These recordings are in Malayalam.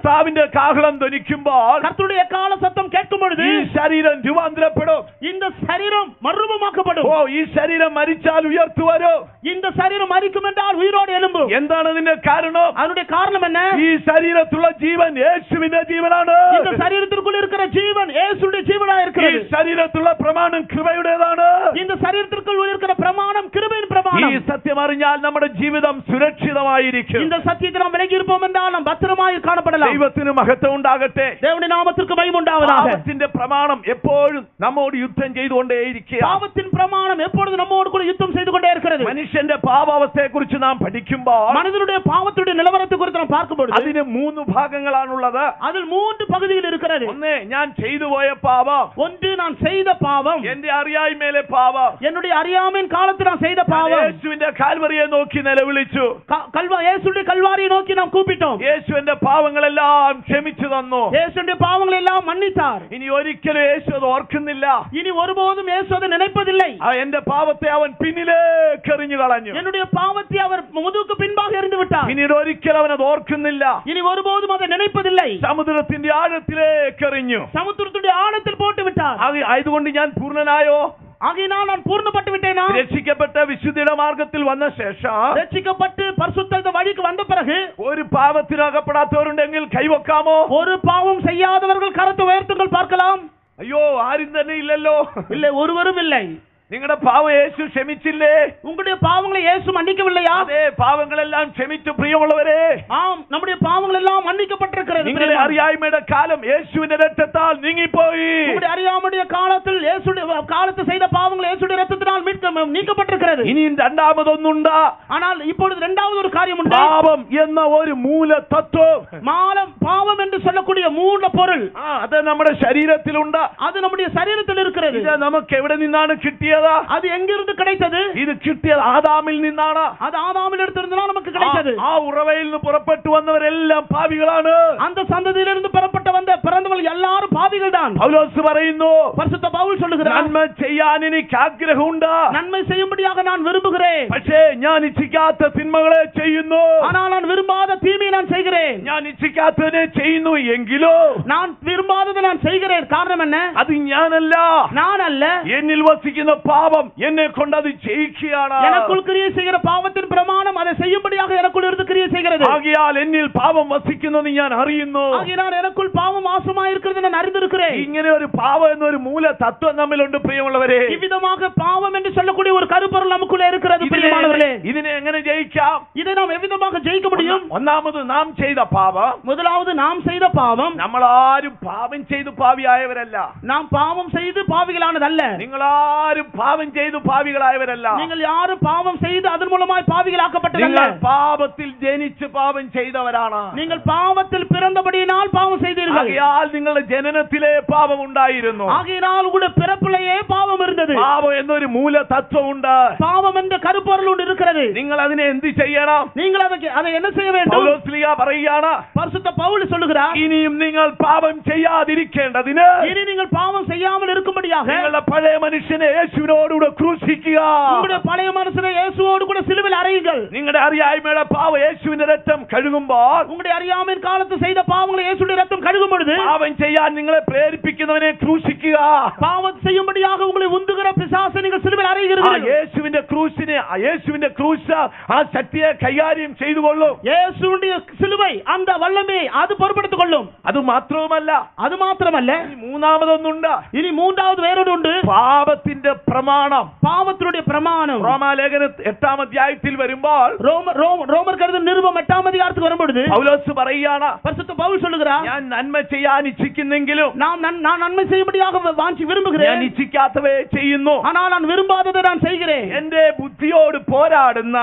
കർത്താവിന്റെ കാഹളം ധ്വനിക്കുമ്പോൾ கர்த்தருடைய கால சத்தம் கேட்கும் பொழுது ഈ ശരീരം രൂപാന്തരപ്പെടും இந்த சரீரம் மறுரூபமாக்கப்படும் ഓ ഈ ശരീരം മരിച്ചാൽ ഉയർത്തുവരോ இந்த சரீரம் மறிக்கும் என்றால் உயிரோடு எழும்பும் എന്താണ് അതിന്റെ കാരണം அதனுடைய காரணம் என்ன ഈ ശരീരത്തുള്ള ജീവൻ യേശുവിന്റെ ജീവനാണ് இந்த சரீரத்திற்குள் இருக்கிற ஜீவன் இயேசுடைய ஜீவனா ഈ இருக்கிறது ശരീരത്തുള്ള പ്രമാണം കൃപയുടേതാണ് இந்த சரீரத்திற்குள் இருக்கிற பிரமாணம் கிருபையின் ഈ பிரமாணம் സത്യം അറിഞ്ഞാൽ നമ്മുടെ ജീവിതം സുരക്ഷിതമായിരിക്കും இந்த சத்தியத்தை நாம் விலகி இருப்போம் என்றால் நாம் பத்திரமாய் காணப்படலாம் ദൈവത്തിന് മഹത്വം ഉണ്ടാകട്ടെ தேவனுடைய நாமத்திற்கு மகிமை உண்டாவதாக പാപത്തിന്റെ പ്രമാണം എപ്പോഴും നമ്മോട് യുദ്ധം ചെയ്തുകൊണ്ടേയിരിക്കുക பாவத்தின் பிரமாணம் எப்பொழுது நம்மோடு கூட யுத்தம் செய்து கொண்டே இருக்கிறது മനുഷ്യന്റെ പാപാവസ്ഥയെ കുറിച്ച് നാം പഠിക്കുമ്പോൾ மனிதனுடைய பாவத்துடைய நிலவரத்தை குறித்து நாம் பார்க்கும் பொழுது അതിന് മൂന്ന് ഭാഗങ്ങളാണുള്ളത് அதில் மூன்று பகுதிகள் இருக்கிறது ഒന്ന് ഞാൻ ചെയ്തു പോയ പാപം ஒன்று நான் செய்த பாவம் എന്റെ അറിയായ്മയിലെ പാപം என்னுடைய அறியாமையின் காலத்தில் நான் செய்த ഞാൻ பாவம் യേശുവിന്റെ കാൽവറിയെ നോക്കി നിലവിളിച്ചു க- கல்வா இயேசுடைய கல்வாரியை நோக்கி நாம் கூப்பிட்டோம் യേശു എന്റെ പാവങ്ങളെല്ലാം എല്ലാം ക്ഷമിച്ചു തന്നു. യേശുവിന്റെ പാവങ്ങളെല്ലാം മണ്ണിത്താർ ഇനി ഒരിക്കലും യേശു അത് ഓർക്കുന്നില്ല. ഇനി ഒരുപോലും യേശു അത് നനപ്പതില്ല എന്റെ പാവത്തെ അവൻ പിന്നിലേക്ക് എറിഞ്ഞു കളഞ്ഞു. എന്നുടേ പാവത്തെ അവർ മുതുക്ക് പിൻഭാഗം എറിഞ്ഞു വിട്ടാ പിന്നീട് ഒരിക്കലും അവൻ അത് ഓർക്കുന്നില്ല. ഇനി ഒരുപോലും അത് നനപ്പതില്ല സമുദ്രത്തിന്റെ ആഴത്തിലേക്ക് എറിഞ്ഞു. സമുദ്രത്തിന്റെ ആഴത്തിൽ പോട്ട് വിട്ടാ അത് ആയതുകൊണ്ട് ഞാൻ പൂർണനായോ? ஆகையினால் நான் பூர்ணப்பட்டு விட்டேனா രക്ഷിക്കപ്പെട്ട വിശുദ്ധിയുടെ മാർഗത്തിൽ വന്ന ശേഷം ரட்சிக்கப்பட்டு பரிசுத்த இந்த வழிக்கு வந்த பிறகு ഒരു പാപത്തിനകപ്പെടാത്തവരുണ്ടെങ്കിൽ കൈവക്കാമോ ஒரு பாவம் செய்யாதவர்கள் கரத்தை உயர்த்துங்கள் பார்க்கலாம் അയ്യോ ആരും തന്നെ ഇല്ലല്ലോ இல்லை ஒருவரும் இல்லை നിങ്ങളുടെ പാവം യേശു ക്ഷമിച്ചില്ലേ உங்களுடைய பாவங்களை இயேசு மன்னிக்கவில்லையா അതെ പാവങ്ങളെല്ലാം ക്ഷമിച്ചു പ്രിയമുള്ളവരെ ஆம் நம்முடைய பாவங்கள் எல்லாம் மன்னிக்கப்பட்டிருக்கிறது നിങ്ങളുടെ பிரியமானவர்களே. അറിയായ്മയുടെ കാലം യേശുവിന്റെ രക്തത്താൽ നീങ്ങിപ്പോയി உங்களுடைய அறியாமுடைய காலத்தில் இயேசுடைய காலத்து செய்த பாவங்கள் இயேசுடைய ரத்தத்தினால் மீட்க நீக்கப்பட்டிருக்கிறது ഇനിയും രണ്ടാമതൊന്നുണ്ട് ஆனால் இப்பொழுது இரண்டாவது ஒரு காரியம் உண்டு പാപം എന്ന ഒരു മൂല തത്വം மாலம் பாவம் என்று சொல்லக்கூடிய மூல பொருள் ആ അത് നമ്മുടെ ശരീരത്തിലുണ്ട് அது நம்முடைய சரீரத்தில் இருக்கிறது ഇത് നമുക്ക് എവിടെ നിന്നാണ് കിട്ടിയത് அது எங்கிருந்து கிடைத்தது ഇത് കിട്ടിയത് ആദാമിൽ നിന്നാണ് அது ஆதாமில் எடுத்திருந்தா நமக்கு ആ- கிடைத்தது ആ ഉറവയിൽ നിന്ന് പുറപ്പെട്ടു വന്നവരെല്ലാം പാപികളാണ് அந்த சந்ததியிலிருந்து பெறப்பட்ட வந்த பிறந்தவர்கள் எல்லாரும் பாவிகள் தான் പൗലോസ് പറയുന്നു பரிசுத்த பவுல் சொல்லுகிறார் നന്മ ചെയ്യാൻ എനിക്ക് ആഗ്രഹമുണ്ട് நன்மை செய்யும்படியாக நான் விரும்புகிறேன் പക്ഷേ ഞാൻ ഇച്ഛിക്കാത്ത തിന്മകളെ ചെയ്യുന്നു ஆனால் நான் விரும்பாத தீமையை நான் செய்கிறேன் ഞാൻ ഇച്ഛിക്കാത്തതിനെ ചെയ്യുന്നു എങ്കിലോ நான் விரும்பாததை நான் செய்கிறேன் காரணம் என்ன അത് ഞാനല്ല நான் அல்ல എന്നിൽ വസിക്കുന്ന പാപം എന്നെ കൊണ്ട് അത് ജയിക്കുകയാണ് எனக்குள் கிரியை செய்கிற பாவத்தின் பிரமாணம் அதை செய்யும்படியாக எனக்குள் இருந்து கிரியை செய்கிறது ആകിയാൽ എന്നിൽ പാപം വസിക്കുന്നത് ഞാൻ അറിയുന്നു ஆகினால் எனக்குள் பாவம் வாசமா இருக்கிறது நான் அறிந்திருக்கிறேன் ഇങ്ങനെ ഒരു പാവം എന്നൊരു മൂല തത്വം നമ്മിലുണ്ട് പ്രിയമുള്ളവരെ இவ்விதமாக பாவம் என்று சொல்லக்கூடிய ஒரு கருப்பொருள் நமக்குள்ளே இருக்கிறது ഇതിനെ பிரியமானவர்களே ഇതിനെ എങ്ങനെ ജയിക്കാം இதை நாம் எவ்விதமாக ஜெயிக்க முடியும் ഒന്നാമത് നാം ചെയ്ത പാപം முதலாவது நாம் செய்த பாவம் നമ്മളാരും പാപം ചെയ്തു പാവിയായവരല്ല நாம் பாவம் செய்து பாவிகளானதல்ல നിങ്ങളാരും പാപം ചെയ്തു പാവികളായവരല്ല நீங்கள் யாரும் பாவம் செய்து அதன் மூலமாய் பாவிகளாக்கப்பட்டதல்ல നിങ്ങൾ പാപത്തിൽ ജനിച്ച് പാപം ചെയ്തവരാണ് நீங்கள் பாவத்தில் பிறந்தபடியினால் பாவம் செய்தீர்கள் ആകയാൽ നിങ്ങളുടെ ജനനത്തിലെ പാപം ഉണ്ടായിരുന്നു ஆகையினால் உங்களுடைய பிறப்பிலேயே பாவம் இருந்தது പാപം എന്നൊരു മൂല തത്വമുണ്ട് பாவம் என்ற கருப்பொருள் ஒன்று இருக்கிறது നിങ്ങൾ അതിനെ എന്ത് ചെയ്യണം நீங்கள் அதை அதை என்ன செய்ய வேண்டும் പൗലോസ്ലിയ പറയുകയാണ് பரிசுத்த பவுல் சொல்லுகிறார் ഇനിയും നിങ്ങൾ പാപം ചെയ്യാതിരിക്കേണ്ടതിന് இனி நீங்கள் பாவம் செய்யாமல் இருக்கும்படியாக നിങ്ങളുടെ പഴയ മനുഷ്യനെ യേശുവിനോടുകൂടെ ക്രൂശിക്കുക. നിങ്ങളുടെ പഴയ മനസ്സിനെ യേശുവോട് കൂടെ സിലുവിൽ അറിയുക നിങ്ങളുടെ അറിയായ്മയുടെ പാവ യേശുവിന്റെ രക്തം കഴുകുമ്പോൾ നിങ്ങളുടെ അറിയാമൻ കാലത്ത് ചെയ്ത പാവങ്ങൾ യേശുവിന്റെ രക്തം കഴുകുമ്പോൾ പാവൻ ചെയ്യാൻ നിങ്ങളെ പ്രേരിപ്പിക്കുന്നവനെ ക്രൂശിക്കുക. പാവം ചെയ്യുമ്പോഴാക ഉങ്ങളെ ഉന്തുകര പിശാസ നിങ്ങൾ സിലുവിൽ അറിയുക യേശുവിന്റെ ക്രൂശിനെ യേശുവിന്റെ ക്രൂശ ആ ശക്തിയെ കൈകാര്യം ചെയ്തു കൊള്ളും യേശുവിന്റെ സിലുവൈ അന്ത വള്ളമേ അത് പുറപ്പെടുത്തുകൊള്ളും അത് മാത്രവുമല്ല അത് മാത്രമല്ല മൂന്നാമതൊന്നുണ്ട്. ഇനി മൂന്നാമത് വേറൊരുണ്ട് പാപത്തിന്റെ പ്രമാണം பாவத்தினுடைய பிரமாணம் റോമാലേഖന എട്ടാം അധ്യായത്തിൽ വരുമ്പോൾ ரோம- ரோம- ரோமர் கருது நிருபம் எட்டாம் அதிகாரத்துக்கு வரும்பொழுது പൗലോസ് പറയുകയാണ് பரிசுத்த பவுல் சொல்லுகிறார் ഞാൻ നന്മ ചെയ്യാൻ ഇച്ഛിക്കുന്നെങ്കിലും நாம் நன்- நான் நன்மை செய்யும்படியாக வாஞ்சி ഞാൻ விரும்புகிறேன் ഇച്ഛിക്കാത്തവയെ ചെയ്യുന്നു ஆனால் நான் விரும்பாததை நான் செய்கிறேன் എന്റെ ബുദ്ധിയോട് പോരാടുന്ന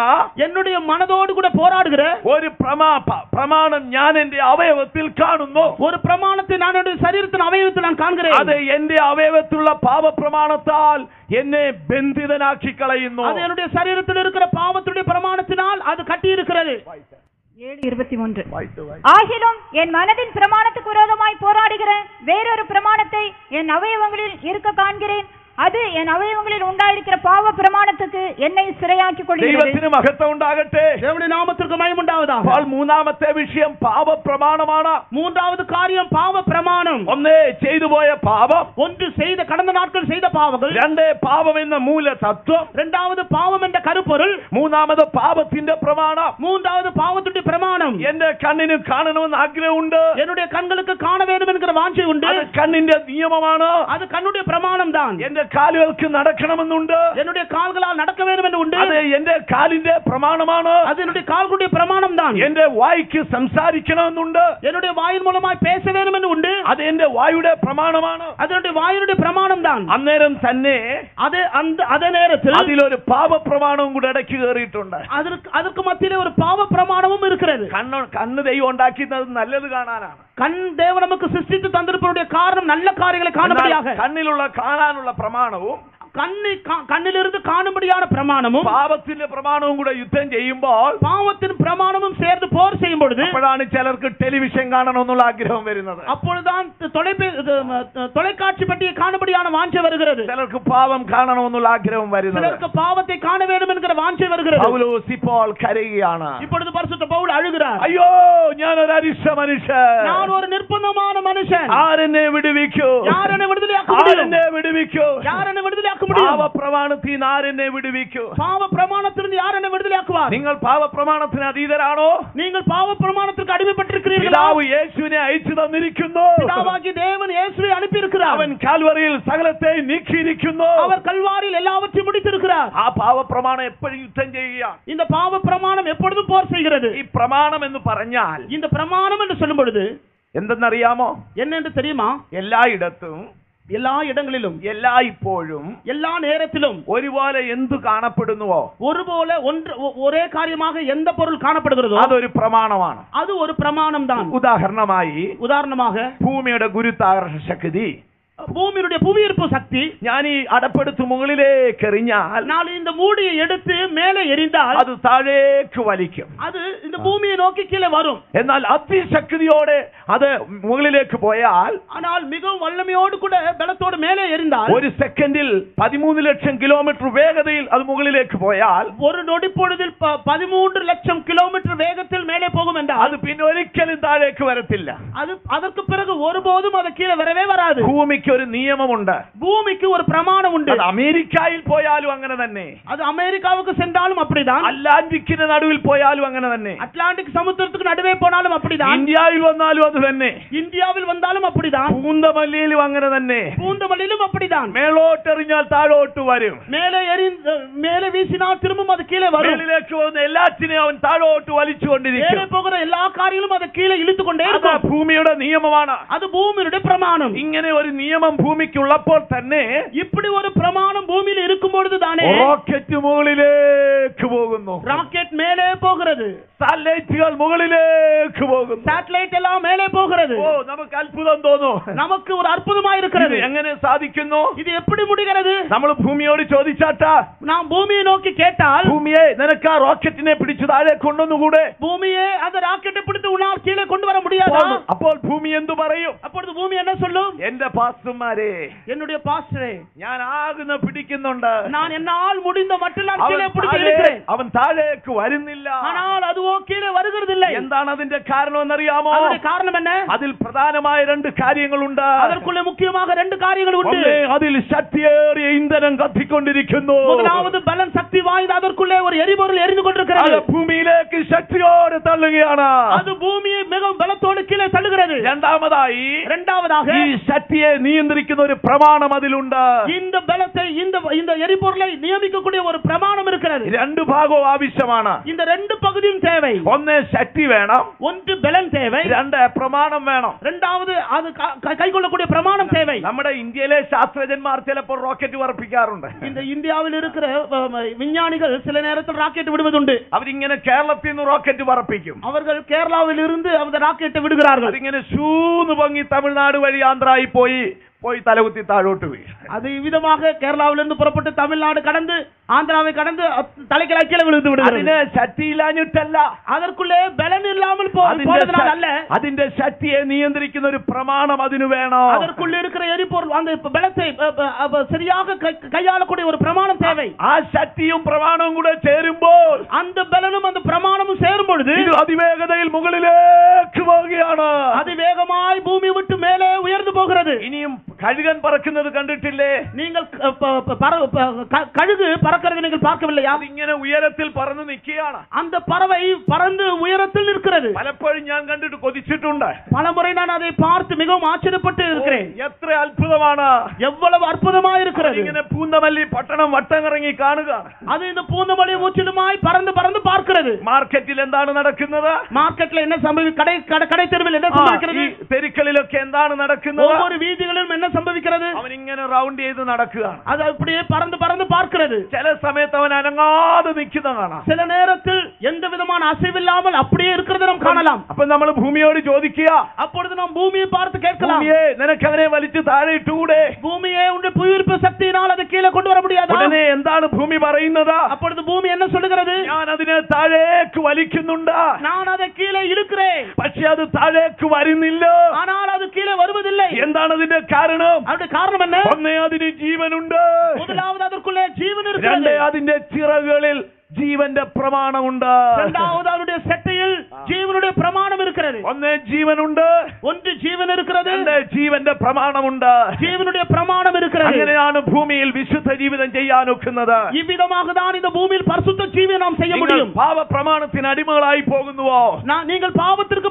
என்னுடைய மனதோடு கூட போராடுகிற ഒരു പ്രമാ പ- പ്രമാണം ഞാൻ എന്റെ അവയവത്തിൽ കാണുന്നു ஒரு பிரமாணத்தை நான் என்னுடைய சரீரத்தின் அவயவத்தில் நான் അത് காண்கிறேன் എന്റെ അവയവത്തിലുള്ള പാപപ്രമാണത്താൽ എന്നെ ബന്ധിതനാക്കി കളയുന്നു அது என்னுடைய சரீரத்தில் இருக்கிற பாவத்துடைய பிரமாணத்தினால் அது கட்டி இருக்கிறது ஏழு இருபத்தி மூன்று ஆகிலும் என் மனதின் பிரமாணத்துக்கு விரோதமாய் போராடுகிற வேறொரு பிரமாணத்தை என் அவயவங்களில் இருக்க காண்கிறேன் அது என் அவயவங்களில் உண்டாயிருக்கிற பாவ பிரமாணத்துக்கு என்னை சிறையாக்கிக் கொள்கிறது ദൈവത്തിന് മഹത്വം ഉണ്ടാകട്ടെ தேவனுடைய நாமத்திற்கு மயம் உண்டாவதாக അപ്പോൾ മൂന്നാമത്തെ വിഷയം പാപ പ്രമാണമാണ് மூன்றாவது காரியம் பாவ பிரமாணம் ഒന്ന് ചെയ്തു പോയ പാപം ஒன்று செய்த கடந்த நாட்கள் செய்த பாவங்கள் രണ്ട് പാപം എന്ന മൂല തത്വം இரண்டாவது பாவம் என்ற கருப்பொருள் മൂന്നാമത് പാപത്തിന്റെ പ്രമാണം மூன்றாவது பாவத்துடைய பிரமாணம் എന്റെ കണ്ണിന് കാണണമെന്ന് ആഗ്രഹമുണ്ട് என்னுடைய கண்களுக்கு காண வேண்டும் என்கிற வாஞ்சை உண்டு അത് കണ്ണിന്റെ നിയമമാണ് அது கண்ணுடைய பிரமாணம் தான் എന്റെ കാലുകൾക്ക് നടക്കണമെന്നുണ്ട് என்னுடைய கால்களால் நடக்க வேண்டும் என்று உண்டு അത് എന്റെ കാലിന്റെ പ്രമാണമാണ് அது என்னுடைய கால்களுடைய பிரமாணம் தான் എന്റെ വായിക്ക് സംസാരിക്കണമെന്നുണ്ട് என்னுடைய வாயின் மூலமாய் பேச வேண்டும் என்று உண்டு അത് എന്റെ വായുടെ പ്രമാണമാണ് அது என்னுடைய வாயினுடைய பிரமாணம் தான் അന്നേരം തന്നെ அது அந்த அதே நேரத்தில் അതിലൊരു പാപ പ്രമാണവും കൂടെ ഇടയ്ക്ക് കയറിയിട്ടുണ്ട് அதற்கு அதற்கு மத்தியிலே ஒரு பாவ பிரமாணமும் இருக்கிறது കണ്ണ് കണ്ണ് ദൈവം ഉണ്ടാക്കിയത് നല്ലത് കാണാനാണ് கண் தேவன் நமக்கு சிருஷ்டித்து தந்திருப்பவருடைய காரணம் நல்ல காரியங்களை എന്നാൽ காணும்படியாக കണ്ണിലുള്ള കാണാനുള്ള പ്രമാണവും கண்ணை കണ്ണ് കണ്ണിലിരുന്ന് കാണുമ്പടിയാണ് പ്രമാണവും പാപത്തിന്റെ പ്രമാണവും കൂടെ യുദ്ധം ചെയ്യുമ്പോൾ പാപത്തിന് പ്രമാണവും ചേർന്ന് പോർ ചെയ്യുമ്പോൾ അപ്പോഴാണ് ചിലർക്ക് ടെലിവിഷൻ കാണണം എന്നുള്ള ആഗ്രഹം വരുന്നത് അപ്പോൾ താൻ തൊലക്കാഴ്ച പറ്റിയെ കാണുമ്പടിയാണ് വാഞ്ച വരുന്നത് ചിലർക്ക് പാപം കാണണം എന്നുള്ള ആഗ്രഹം വരുന്നത് ചിലർക്ക് പാപത്തെ കാണ വേണമെങ്കിൽ വാഞ്ച വരുന്നത് പൗലോസ് ഇപ്പോൾ കരയുകയാണ് ഇപ്പോഴത്തെ പരിശുദ്ധ പൗൾ അഴുകുകയാണ് അയ്യോ ഞാൻ ഒരു അരിഷ്ട മനുഷ്യൻ ഞാൻ ഒരു നിർബന്ധമാണ് മനുഷ്യൻ ആരെന്നെ വിടുവിക്കൂ ആരെന്നെ വിടുതലാക്കും ആരെന്നെ വിടുവിക്കൂ ആരെന്നെ വിടുതലാക്കും விடுதலையாக்க முடியும் പാവപ്രമാണത്തിൽ നിന്ന് ആരെന്നെ വിടുവിക്കൂ பாவ பிரமாணத்திலிருந்து யார் என்னை விடுதலையாக்குவார் നിങ്ങൾ പാവപ്രമാണത്തിന് അതീതരാണോ நீங்கள் பாவ பிரமாணத்திற்கு அடிமைப்பட்டிருக்கிறீர்களா പിതാവ് യേശുവിനെ അയച്ചു തന്നിരിക്കുന്നു பிதாவாகி தேவன் இயேசுவை அனுப்பி இருக்கிறார் അവൻ കാൽവറിയിൽ സകലത്തെ നീക്കിയിരിക്കുന്നു அவர் கல்வாரியில் எல்லாவற்றையும் முடித்திருக்கிறார் ആ പാവപ്രമാണം എപ്പോഴും യുദ്ധം ചെയ്യുകയാണ് இந்த பாவ பிரமாணம் எப்பொழுதும் போர் செய்கிறது ഈ പ്രമാണം എന്ന് പറഞ്ഞാൽ இந்த பிரமாணம் என்று சொல்லும் பொழுது എന്തെന്നറിയാമോ என்ன என்று தெரியுமா എല്ലാ ഇടങ്ങളിലും എല്ലായ്പ്പോഴും എല്ലാ നേരത്തിലും ഒരുപോലെ എന്ത് കാണപ്പെടുന്നുവോ ഒരുപോലെ ഒരേ കാര്യമാക എന്ത പൊരുൾ കാണപ്പെടുന്നതോ അതൊരു പ്രമാണമാണ് അത് ഒരു പ്രമാണം താൻ ഉദാഹരണമായി ഉദാഹരണമാക ഭൂമിയുടെ ഗുരുത്താകർഷ ശക്തി பூமியினுடைய புவியீர்ப்பு சக்தி ഞാൻ ഈ അടപ്പെടുത്ത് മുകളിലേക്ക് എറിഞ്ഞാൽ நான் இந்த மூடியை எடுத்து மேலே எறிந்தால் അത് താഴേക്ക് വലിക്കും அது இந்த பூமியை நோக்கி கீழே வரும் എന്നാൽ അതിശക്തിയോടെ അത് മുകളിലേക്ക് പോയാൽ ஆனால் மிகவும் வல்லமையோடு கூட பலத்தோடு மேலே எறிந்தால் ഒരു സെക്കൻഡിൽ പതിമൂന്ന് ലക്ഷം കിലോമീറ്റർ വേഗതയിൽ അത് മുകളിലേക്ക് പോയാൽ ஒரு நொடி பொழுதில் ப- பதிமூன்று லட்சம் கிலோமீட்டர் வேகத்தில் மேலே போகும் என்றால் അത് പിന്നെ ഒരിക്കലും താഴേക്ക് വരത്തില്ല அது அதற்கு பிறகு ஒருபோதும் அது கீழே வரவே வராது ഭൂമിക്ക് ഒരു നിയമമുണ്ട്. ഭൂമിക്ക് ഒരു പ്രമാണമുണ്ട്. അമേരിക്കയിൽ പോയാലും അങ്ങനെ തന്നെ. അത് അമേരിക്കാവുക്ക് സെൻഡാലും അപ്പടിതാണ്. അറ്റ്ലാന്റിക്കിന് നടുവിൽ പോയാലും അങ്ങനെ തന്നെ. അറ്റ്ലാന്റിക് സമുദ്രത്തിന് നടുവേ പോണാലും അപ്പടിതാണ്. ഇന്ത്യയിൽ വന്നാലും അത് തന്നെ. ഇന്ത്യയിൽ വന്നാലും അപ്പടിതാണ്. പൂന്തമല്ലിയിലും അങ്ങനെ തന്നെ. പൂന്തമല്ലിയിലും അപ്പടിതാണ്. മേളോട്ടെറിഞ്ഞാൽ താഴോട്ട് വരും. മേലെ എറി മേലെ വീശിനാൽ തിരുമ്പും അത് കീഴേ വരും. മേളിലേക്ക് പോകുന്ന എല്ലാറ്റിനെയും അവൻ താഴോട്ട് വലിച്ചുകൊണ്ടിരിക്കും. മേലെ പോകുന്ന എല്ലാ കാര്യങ്ങളും അത് കീഴേ ഇഴുത്തുകൊണ്ടേ ഭൂമിയുടെ നിയമമാണ്. അത് ഭൂമിയുടെ പ്രമാണം. ഇങ്ങനെ ഒരു നിയമം നിയമം ഭൂമിക്ക് ഉള്ളപ്പോൾ തന്നെ ഇപ്പടി ഒരു പ്രമാണം ഭൂമിയിൽ ഇരിക്കുമ്പോൾ തന്നെ റോക്കറ്റ് മുകളിലേക്ക് പോകുന്നു റോക്കറ്റ് മേലെ പോകുന്നത് സാറ്റലൈറ്റുകൾ മുകളിലേക്ക് പോകുന്നു സാറ്റലൈറ്റ് എല്ലാം മേലെ പോകുന്നത് ഓ നമുക്ക് അത്ഭുതം തോന്നുന്നു നമുക്ക് ഒരു അത്ഭുതമായി ഇരിക്കുന്നത് എങ്ങനെ സാധിക്കുന്നു ഇത് എപ്പടി മുടികരത് നമ്മൾ ഭൂമിയോട് ചോദിച്ചാട്ടാ നാം ഭൂമിയെ നോക്കി കേട്ടാൽ ഭൂമിയെ നിനക്ക് ആ റോക്കറ്റിനെ പിടിച്ചു താഴെ കൊണ്ടുവന്നുകൂടെ ഭൂമിയെ അത് റോക്കറ്റ് പിടിച്ച് ഉണാർ കീഴെ കൊണ്ടുവരാൻ മുടിയാതാ അപ്പോൾ ഭൂമി എന്തു പറയും അപ്പോൾ ഭൂമി എന്നെ ചൊല്ലും എന്റെ പാസ് പാസ്റ്റുമാരെ என்னுடைய பாஸ்டரே ഞാൻ ആകുന്ന പിടിക്കുന്നുണ്ട് நான் என்னால் முடிந்த மட்டும் நான் അവൻ கீழே பிடித்து താഴെ- இழுக்கிறேன் അവൻ താഴേക്ക് വരുന്നില്ല ஆனால் அதுவோ கீழே வருகிறதில்லை എന്താണ് അതിന്റെ കാരണം എന്നറിയാമോ அதனுடைய காரணம் என்ன അതിൽ പ്രധാനമായ രണ്ട് കാര്യങ്ങളുണ്ട് அதற்குள்ள முக்கியமாக ரெண்டு காரியங்கள் உண்டு ഒന്ന് അതിൽ ശക്തിയേറിയ ഇന്ധനം കത്തിക്കൊണ്ടിരിക്കുന്നു முதலாவது பலன் சக்தி வாய்ந்த அதற்குள்ளே ஒரு எரிபொருள் எரிந்து അത് கொண்டிருக்கிறது ഭൂമിയിലേക്ക് ശക്തിയോടെ തള്ളുകയാണ് அது பூமியை மிகவும் பலத்தோடு கீழே தள்ளுகிறது രണ്ടാമതായി இரண்டாவதாக ഈ ശക്തിയെ നിയന്ത്രിക്കുന്ന ഒരു പ്രമാണം അതിലുണ്ട് இந்த பலத்தை இந்த இந்த எரிபொருளை நியமிக்கக்கூடிய ஒரு பிரமாணம் இருக்கிறது രണ്ട് ഭാഗവും ആവശ്യമാണ് இந்த ரெண்டு பகுதியும் தேவை ഒന്ന് ശക്തി വേണം ஒன்று பலன் தேவை രണ്ട് പ്രമാണം വേണം இரண்டாவது அது க- க- கைக்கொள்ளக்கூடிய பிரமாணம் தேவை നമ്മുടെ ഇന്ത്യയിലെ ശാസ്ത്രജ്ഞന്മാർ ചിലപ്പോൾ റോക്കറ്റ് പറപ്പിക്കാറുണ്ട് இந்த இந்தியாவில் இருக்கிற அஹ், விஞ்ஞானிகள் சில நேரத்தில் ராக்கெட் விடுவதுண்டு അവരിങ്ങനെ കേരളത്തിൽ നിന്ന് റോക്കറ്റ് പറപ്പിക്കും அவர்கள் கேரளாவில் இருந்து அந்த ராக்கெட்டை விடுகிறார்கள் അതിങ്ങനെ ഷൂന്ന് പൊങ്ങി തമിഴ്നാട് വഴി ആന്ധ്രായി പോയി പോയി തലകുത്തി താഴോട്ട് വീഴും അത് ഈ വിധമാക കേരളാവിൽ നിന്ന് പുറപ്പെട്ട് തമിഴ്നാട് കടന്ന് ஆந்திராவை கடந்து அ- தலைக்கு கீழே விழுந்து விடுகிறது അതിന് ശക്തിയില്ലാഞ്ഞിട്ടല്ല அதற்குள்ளே பலன் இல்லாமல் போ- അതിന്റെ போனதுனால் அல்ல ശ- അതിന്റെ ശക്തിയെ നിയന്ത്രിക്കുന്ന ഒരു പ്രമാണം അതിന് വേണം அதற்குள்ள இருக்கிற எரிபொருள் அந்த பலத்தை அ, அ, அ, சரியாக கை- கையாளக்கூடிய ஒரு பிரமாணம் தேவை ആ ശക്തിയും പ്രമാണവും കൂടെ ചേരുമ്പോൾ அந்த பலனும் அந்த பிரமாணமும் சேரும் பொழுது ഇത് അതിവേഗതയിൽ മുകളിലേക്ക് പോവുകയാണ് அதிவேகமாய் பூமி விட்டு மேலே உயர்ந்து போகிறது ഇനിയും കഴുകൻ പറക്കുന്നത് കണ്ടിട്ടില്ലേ நீங்கள் க- ப- ப- பற- ப- க- கழுகு பறக்கிறது நீங்கள் பார்க்கவில்லையா അതിങ്ങനെ ഉയരത്തിൽ പറന്ന് നിൽക്കുകയാണ് அந்த பறவை பறந்து உயரத்தில் இருக்கிறது പലപ്പോഴും ഞാൻ കണ്ടിട്ട് കൊതിച്ചിട്ടുണ്ട് பலமுறை நான் அதை பார்த்து மிகவும் ஆச்சரியப்பட்டு இருக்கிறேன் ഓ, എത്ര അത്ഭുതമാണ് எவ்வளவு அற்புதமா இருக்கிறது ഇങ്ങനെ പൂന്തമല്ലി പട്ടണം വട്ടം കറങ്ങി കാണുക அது இந்த பூந்தமல்லி முற்றிலுமாய் பறந்து பறந்து பார்க்கிறது മാർക്കറ്റിൽ എന്താണ് നടക്കുന്നത് மார்க்கெட்ல என்ன சம்பவி கடை கடை- கடை தெருவில் என்ன ആ, சம்பவிக்கிறது ഈ തെരുക്കളിലൊക്കെ എന്താണ് നടക്കുന്നത് ஒவ்வொரு வீதிகளிலும் என்ன சம்பவிக்கிறது അവൻ ഇങ്ങനെ റൗണ്ട് ചെയ്ത് നടക്കുകയാണ് அது அப்படியே பறந்து பறந்து பார்க்கிறது ചില സമയത്ത് അവൻ അനങ്ങാതെ നിൽക്കുന്ന കാണാം சில நேரத்தில் எந்த விதமான அசைவில்லாமல் அப்படியே இருக்கிறத நாம் காணலாம் അപ്പൊ നമ്മൾ ഭൂമിയോട് ചോദിക്കുക அப்பொழுது நாம் பூமியை பார்த்து கேட்கலாம் ഭൂമിയെ നിനക്ക് അവനെ വലിച്ചു താഴെ ഇട്ടുകൂടെ பூமியே உன்னுடைய புவியீர்ப்பு சக்தியினால் அதை கீழே கொண்டு എന്താണ് ഭൂമി പറയുന്നത്? അപ്പോൾ ഭൂമി എന്നെ സൊല്ലുകിറത് ഞാൻ അതിനെ താഴേക്ക് വലിക്കുന്നുണ്ട്. ഞാൻ അത് കീഴേ ഇരുക്കേ പക്ഷേ അത് താഴേക്ക് വരുന്നില്ല. ആണോ അത് കീഴേ വരുവതില്ല? എന്താണ് അതിന്റെ കാരണം? അതിന്റെ കാരണം എന്നെ? ഒന്നേ അതിന് ജീവനുണ്ട്. മുതലാമത് അതിർക്കുള്ള ജീവൻ രണ്ട് അതിന്റെ ചിറകളിൽ ജീവന്റെ പ്രമാണമുണ്ട്. രണ്ടാമത് അവരുടെ സെട്ടയിൽ ജീവനുടെ പ്രമാണം ഇരിക്കുന്നത് ഒന്ന് ജീവനുണ്ട്. ഒന്ന് ജീവൻ ഇരിക്കുന്നത് ജീവന്റെ പ്രമാണമുണ്ട്. ജീവനുടെ പ്രമാണം ഇരിക്കുന്നത് അങ്ങനെയാണ് ഭൂമിയിൽ വിശുദ്ധ ജീവിതം ചെയ്യാൻ ഒക്കുന്നത് ഇവിധമാകതാണ് ഇത് ഭൂമിയിൽ പരിശുദ്ധ ജീവിതം നാം ചെയ്യാൻ മുടിയും. പാവ പ്രമാണത്തിന് അടിമകളായി പോകുന്നുവോ? നിങ്ങൾ പാവത്തിற்கு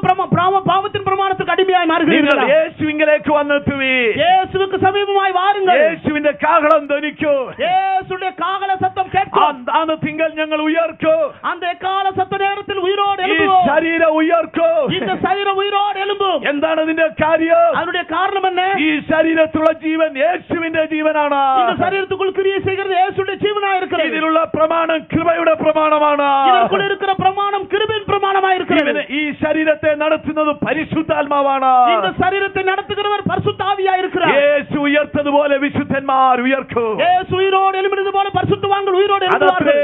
പാവത്തിന് പ്രമാണത്തിൽ അടിമയായി മാറുകയാണ് യേശുവിലേക്ക് വന്നെത്തുവി യേശുവിക്ക് സമീപമായി വാരുങ്ങൾ. യേശുവിന്റെ കാഹളം ധനിക്കൂ. യേശുവിന്റെ കാഹള സത്വം കേൾക്കും. തിങ്കൾ ഞങ്ങൾ ഞങ്ങൾ ഉയർക്കൂ அந்த எக்கால சத்த நேரத்தில் உயிரோடு ഈ எழும்புவோம் ശരീരം ഉയർക്കൂ இந்த சரீரம் உயிரோடு எழும்பும் എന്താണ് അതിന്റെ കാര്യം அதனுடைய காரணம் என்ன ഈ ശരീരത്തിലുള്ള ജീവൻ യേശുവിന്റെ ജീവനാണ് இந்த சரீரத்துக்குள் கிரியை செய்கிறது இயேசுடைய ஜீவனா இருக்கிறது ഇതിലുള്ള പ്രമാണം കൃപയുടെ പ്രമാണമാണ് இதற்குள் இருக்கிற பிரமாணம் கிருபின் பிரமாணமா இருக்கிறது ഇവന് ഈ ശരീരത്തെ നടത്തുന്നത് പരിശുദ്ധാത്മാവാണ് இந்த சரீரத்தை நடத்துகிறவர் பரிசுத்தாவியா இருக்கிறார் യേശു ഉയർത്തതുപോലെ വിശുദ്ധന്മാർ ഉയർക്കും இயேசு உயிரோடு எழும்பினது போல பரிசுத்தவான்கள் உயிரோடு അതത്രേ எழும்புவார்கள்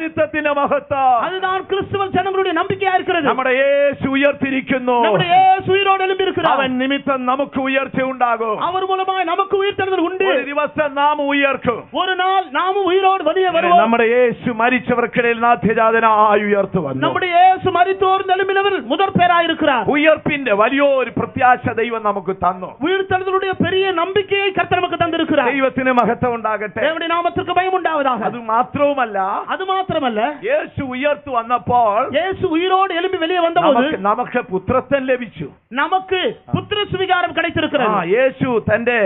ക്രിസ്ത്യാനിത്വത്തിന്റെ മഹത്വം அதுதான் கிறிஸ்துவ ஜனங்களுடைய நம்பிக்கையா இருக்கிறது നമ്മുടെ യേശു ഉയർത്തിരിക്കുന്നു நம்முடைய இயேசு உயிரோடு எழும்பி இருக்கிறார் അവൻ നിമിത്തം നമുക്ക് ഉയർച്ച ഉണ്ടാകും அவர் மூலமாய் நமக்கு உயிர்த்தெழுதல் உண்டு ഒരു ദിവസം നാം ഉയർക്കും ஒரு நாள் நாமும் உயிரோடு வெளியே അങ്ങനെ வருவோம் നമ്മുടെ യേശു മരിച്ചവർക്കിടയിൽ നാഥ്യജാതനായി ഉയർത്തു വന്നു நம்முடைய இயேசு மறித்தோர்ந்தெழும்பினவர் இருக்கிறார் உயர்ப்பின் വലിയൊരു പ്രത്യാശ ദൈവം നമുക്ക് തന്നു. ഉയർത്തെഴുതലുടെ പെരിയ നമ്പിക്കയെ കർത്തർ നമുക്ക് തന്നിരിക്കുക ദൈവത്തിന് മഹത്വം ഉണ്ടാകട്ടെ. ദൈവന്റെ ഭയം ഉണ്ടാവതാക അത് മാത്രവുമല്ല അത് മാത്രമല്ല യേശു ഉയർത്തു വന്നപ്പോൾ യേശു ഉയരോട് എലുമ്പി വലിയ വന്നപ്പോൾ നമുക്ക് പുത്രത്വം ലഭിച്ചു. നമുക്ക് പുത്ര സ്വീകാരം കിടച്ചിരിക്കുന്നു യേശു തന്റെ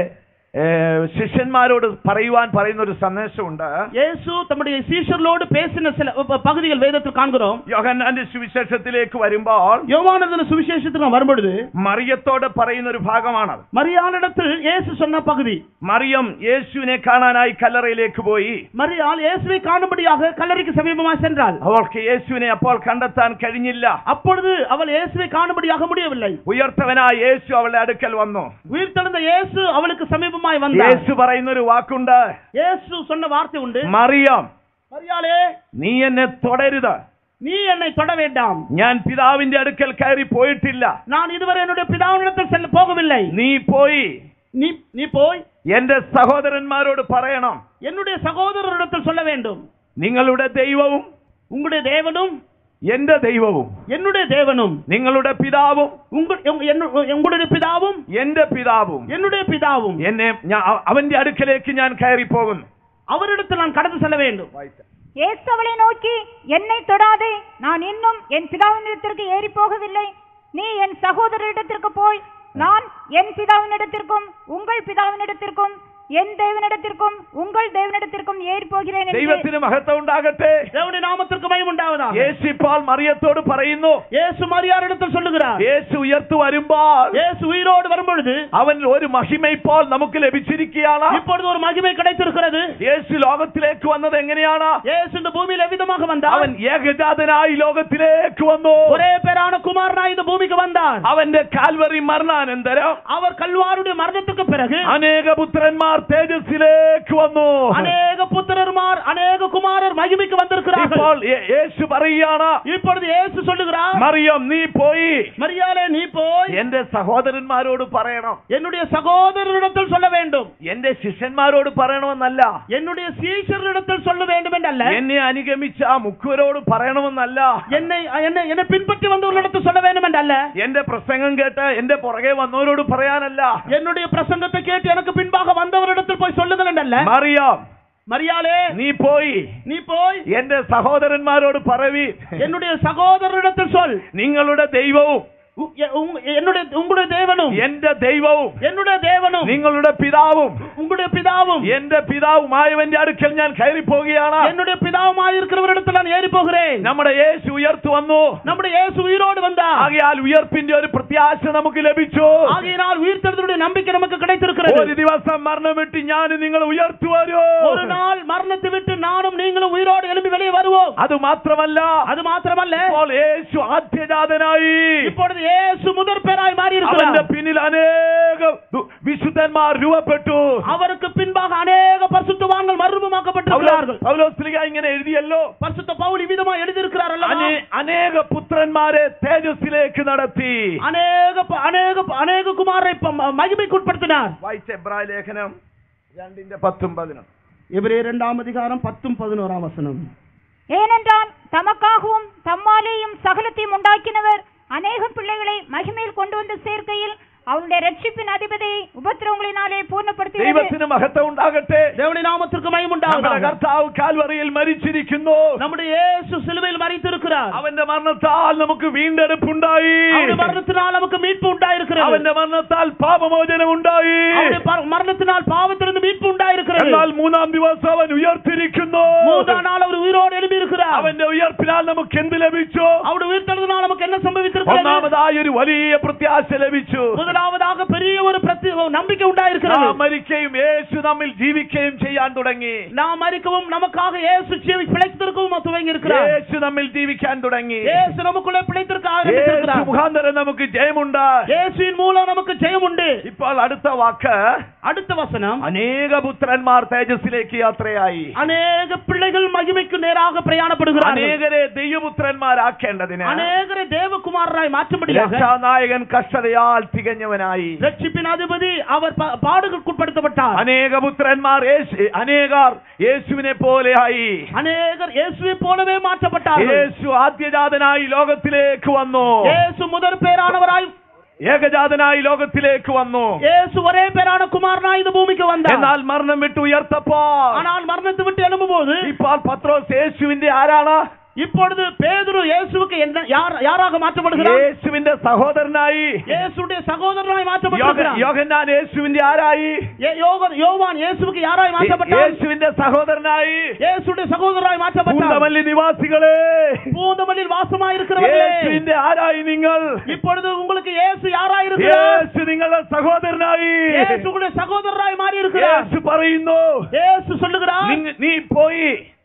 ശിഷ്യന്മാരോട് പറയുവാൻ പറയുന്ന ഒരു സന്ദേശമുണ്ട് இயேசு தம்முடைய சீஷர்களோடு பேசின சில ப- பகுதிகள் வேதத்தில் காண்கிறோம் യോഹന്നാന്റെ സുവിശേഷത്തിലേക്ക് വരുമ്പോൾ யோவானதன சுவிசேஷத்துக்கு நாம் வரும்பொழுது മറിയത്തോട് പറയുന്ന ഒരു ഭാഗമാണത് மரியாளிடத்தில் இயேசு சொன்ன பகுதி മറിയം യേശുവിനെ കാണാനായി കല്ലറയിലേക്ക് പോയി மரியாள் இயேசுவை காணும்படியாக கல்லறைக்கு சமீபமாக சென்றாள் അവൾക്ക് യേശുവിനെ അപ്പോൾ കണ്ടെത്താൻ കഴിഞ്ഞില്ല அப்பொழுது அவள் இயேசுவை காணும்படியாக முடியவில்லை ഉയർത്തവനായ യേശു അവളുടെ അടുക്കൽ വന്നു உயிர்த்தெழுந்த இயேசு அவளுக்கு சமீபமாய் வந்தார் യേശു പറയുന്ന ഒരു വാക്കുണ്ട് இயேசு சொன்ன வார்த்தை உண்டு മറിയം மரியாளே നീ എന്നെ തുടരുത് நீ என்னை தொட வேண்டாம் ഞാൻ പിതാവിന്റെ അടുക്കൽ കയറി പോയിട്ടില്ല நான் இதுவரை என்னுடைய பிதாவினிடத்தில் செல்ல போகவில்லை നീ പോയി நீ நீ போய் എന്റെ സഹോദരന്മാരോട് പറയണം என்னுடைய சகோதரரிடத்தில் சொல்ல வேண்டும் നിങ്ങളുടെ ദൈവവും உங்களுடைய தேவனும் എന്റെ ദൈവവും என்னுடைய தேவனும் നിങ്ങളുടെ പിതാവും உங்க- உங்க- என்ன- உங்களுடைய பிதாவும் എന്റെ പിതാവും என்னுடைய பிதாவும் എന്നെ ഞാൻ- അവന്റെ അടുക്കലേക്ക് ഞാൻ കയറി പോകുന്നു அவரிடத்தில் நான் கடந்து செல்ல வேண்டும் இயேசு அவளை நோக்கி என்னை தொடாதே நான் இன்னும் என் பிதாவினிடத்திற்கு ஏறி போகவில்லை நீ என் சகோதரரிடத்திற்கு போய் நான் என் பிதாவினிடத்திற்கும் உங்கள் பிதாவினிடத்திற்கும் என் தேவனிடத்திற்கும் உங்கள் தேவனிடத்திற்கும் ஏறி போகிறேன் என்று ദൈവത്തിന് മഹത്വം ഉണ്ടാകട്ടെ தேவனுடைய நாமத்திற்கு பயம் உண்டாவதா യേശു ഇപ്പോൾ മറിയത്തോട് പറയുന്നു இயேசு மரியாரிடத்தில் சொல்லுகிறார் യേശു ഉയർത്തു വരുമ്പോൾ இயேசு உயிரோடு வரும்பொழுது അവൻ ഒരു മഹിമ ഇപ്പോൾ നമുക്ക് ലഭിച്ചിരിക്കുകയാണ് இப்பொழுது ஒரு மகிமை கிடைத்திருக்கிறது യേശു ലോകത്തിലേക്ക് വന്നത് എങ്ങനെയാണ് இயேசு இந்த பூமியில் எவ்விதமாக வந்தார் അവൻ ഏകജാതനായി ലോകത്തിലേക്ക് വന്നു ஒரே பேரான குமாரனாய் இந்த பூமிக்கு வந்தார் അവന്റെ കാൽവറി മരണാനന്തരം அவர் கல்வாருடைய மரணத்துக்கு பிறகு അനേക പുത്രന്മാർ പുത്രന്മാർ തേജസ്സിലേക്ക് വന്നു அநேக புத்திரர்மார் அநேக குமாரர் மகிமைக்கு வந்திருக்கிறார்கள் ഇപ്പോൾ യേ- യേശു പറയുകയാണ് இப்பொழுது இயேசு சொல்லுகிறார் മറിയം നീ പോയി மரியாளே நீ போய் എന്റെ സഹോദരന്മാരോട് പറയണം என்னுடைய சகோதரரிடத்தில் சொல்ல வேண்டும் എന്റെ ശിഷ്യന്മാരോട് പറയണമെന്നല്ല என்னுடைய சீஷரிடத்தில் சொல்ல வேண்டும் என்றல்ல എന്നെ അനുഗമിച്ച ആ മുക്കുവരോട് പറയണമെന്നല്ല என்னை என்னை என்னை பின்பற்றி வந்தவர்களிடத்தில் சொல்ல வேண்டும் என்றல்ல എന്റെ പ്രസംഗം കേട്ട് എന്റെ പുറകെ വന്നവരോട് പറയാനല്ല என்னுடைய பிரசங்கத்தை கேட்டு எனக்கு பின்பாக அவரிடத்தில் போய் சொல்லுதல் என்றல்ல மரியாம். மரியாளே. நீ போய். நீ போய். என்ற சகோதரன்மாரோடு பரவி. என்னுடைய சகோதரரிடத்தில் சொல். நீங்களோட தெய்வம். என்னுடைய உங்களுடைய தேவனும் എന്റെ ദൈവവും என்னுடைய தேவனும் നിങ്ങളുടെ പിതാവും உங்களுடைய பிதாவும் എന്റെ പിതാവുമായവന്റെ അടുക്കൽ ഞാൻ കയറി പോവുകയാണ് என்னுடைய பிதாவுமாயிருக்கிறவரிடத்தில் நான் ஏறி போகிறேன் നമ്മുടെ യേശു ഉയർത്തു വന്നു நம்முடைய இயேசு உயிரோடு வந்தார் ആകയാൽ ഉയർപ്പിന്റെ ഒരു പ്രത്യാശ നമുക്ക് ലഭിച്ചു ஆகையினால் உயிர்த்தெழுதலுடைய நம்பிக்கை நமக்கு ഒരു கிடைத்திருக்கிறது ദിവസം മരണം വിട്ട് ഞാൻ നിങ്ങൾ ഉയർത്തുവരോ ஒரு நாள் மரணத்தை விட்டு நானும் நீங்களும் உயிரோடு எழும்பி வெளியே வருவோம் അത് മാത്രമല്ല அது மாத்திரமல்ல ഇപ്പോൾ യേശു ആദ്യജാതനായി இப்பொழுது இயேசு முதற் பேராய் மாறி അവന്റെ இருக்கிறார் പിന്നിൽ അനേകം ദു- വിശുദ്ധന്മാർ രൂപപ്പെട്ടു அவருக்கு பின்பாக அநேக பரிசுத்தவான்கள் மறுரூபமாக்கப்பட்டிருக்கிறார்கள் പൗലോസ്ലിക ഇങ്ങനെ എഴുതിയല്ലോ பரிசுத்த பவுல் இவ்விதமா எழுதியிருக்கிறார் அல்லவா അനേ- അനേക പുത്രന്മാരെ തേജസ്സിലേക്ക് നടത്തി அநேக ப- அநேக ப- அநேக குமாரை ப- ம- மகிமைக்குட்படுத்தினார் വായിച്ച എബ്രായ ലേഖനം രണ്ടിന്റെ പത്തും പതിനും இவரே இரண்டாம் அதிகாரம் பத்தும் பதினோராம் வசனம் ஏனென்றால் தமக்காகவும் தம்மாலேயும் சகலத்தையும் உண்டாக்கினவர் அநேகம் பிள்ளைகளை மகிமையில் கொண்டு வந்து சேர்க்கையில் அவருடைய ரட்சிப்பின் அதிபதியை உபத்திரவங்களினாலே பூர்ணப்படுத்தினது ദൈവത്തിന് മഹത്വം ഉണ്ടാകട്ടെ தேவனுடைய நாமத்திற்கு மகிமை നമ്മുടെ உண்டாவதாக കർത്താവ് കാൽവറിയിൽ മരിച്ചിരിക്കുന്നു நம்முடைய இயேசு சிலுவையில் மறித்திருக்கிறார் അവന്റെ മരണത്താൽ നമുക്ക് വീണ്ടെടുപ്പുണ്ടായി அவருடைய மரணத்தினால் நமக்கு மீட்பு உண்டாயிருக்கிறது അവന്റെ മരണത്താൽ പാപമോചനം ഉണ്ടായി அவருடைய ப- மரணத்தினால் பாவத்திலிருந்து மீட்பு உண்டாயிருக்கிறது എന്നാൽ മൂന്നാം ദിവസം അവൻ ഉയർത്തിരിക്കുന്നു மூன்றாம் நாள் அவர் உயிரோடு எழுப்பி இருக்கிறார் അവന്റെ ഉയർപ്പിനാൽ നമുക്ക് എന്ത് ലഭിച്ചു அவருடைய உயிர்த்தெழுதனால் நமக்கு என்ன சம்பவித்திருக்கிறது ഒന്നാമതായി ഒരു വലിയ പ്രത്യാശ ലഭിച്ചു முதலாவதாக பெரிய ஒரு பிரதி நம்பிக்கை உண்டாயிருக்கிறது നാം മരിക്കുകയും യേശു നമ്മിൽ ജീവിക്കുകയും ചെയ്യാൻ തുടങ്ങി நாம் மறிக்கவும் நமக்காக இயேசு ஜீவி பிழைத்திருக்கவும் துவங்கி இருக்கிறார் യേശു നമ്മിൽ ജീവിക്കാൻ തുടങ്ങി இயேசு நமக்குள்ளே பிழைத்திருக்க യേശു ஆரம்பித்திருக்கிறார் മുഖാന്തരം നമുക്ക് ജയമുണ്ട് இயேசுவின் மூலம் நமக்கு ஜெயம் உண்டு ഇപ്പോൾ അടുത്ത വാക്ക് அடுத்த வசனம் അനേക പുത്രന്മാർ തേജസ്സിലേക്ക് യാത്രയായി அநேக பிள்ளைகள் மகிமைக்கு நேராக பிரயாணப்படுகிறார்கள் അനേകരെ ദൈവപുത്രന്മാരാക്കേണ്ടതിന് அநேகரை தேவகுமாரராய் மாற்றும்படியாக രക്ഷാനായകൻ കഷ്ടതയാൽ തികഞ്ഞവനായി നിറഞ്ഞവനായി രക്ഷിപ്പിനാധിപതി അവർ പാടുകൾക്കുൾപ്പെടുത്തപ്പെട്ടാൽ അനേക പുത്രന്മാർ അനേകർ യേശുവിനെ പോലെയായി. അനേകർ യേശുവെ പോലെ മാറ്റപ്പെട്ട യേശു ആദ്യജാതനായി ലോകത്തിലേക്ക് വന്നു. യേശു മുതൽ പേരാണവരായി ഏകജാതനായി ലോകത്തിലേക്ക് വന്നു. യേശു ഒരേ പേരാണ് കുമാരനായി ഭൂമിക്ക് വന്നത്. എന്നാൽ മരണം വിട്ട് ഉയർത്തപ്പോൾ ആണാൽ മരണത്തെ വിട്ട് എഴുമ്പോ ഇപ്പോൾ പത്രോസ് യേശുവിന്റെ ആരാണ്? இப்பொழுது பேதுரு இயேசுவுக்கு என்ன யார் யாராக மாற்றப்படுகிறார் യേശുവിന്റെ സഹോദരനായി இயேசுடைய சகோதரனாய் யோக- மாற்றப்படுகிறார் യോഹന്നാൻ യേശുവിന്റെ ആരായി யே- யோக- யோவான் இயேசுவுக்கு யாராய் மாற்றப்பட்டார் യേശുവിന്റെ സഹോദരനായി இயேசுடைய சகோதரராய் மாற்றப்பட்டார் പൂന്തമല്ലി നിവാസികളെ பூந்தமல்லில் வாசமாய் இருக்கிறவர்களே യേശുവിന്റെ ആരായി നിങ്ങൾ இப்பொழுது உங்களுக்கு இயேசு யாராய் இருக்கிறார் യേശു നിങ്ങളുടെ സഹോദരനായി இயேசு உங்களுடைய சகோதரராய் மாறி இருக்கிறார் യേശു പറയുന്നു இயேசு சொல்லுகிறார் നിങ്ങ-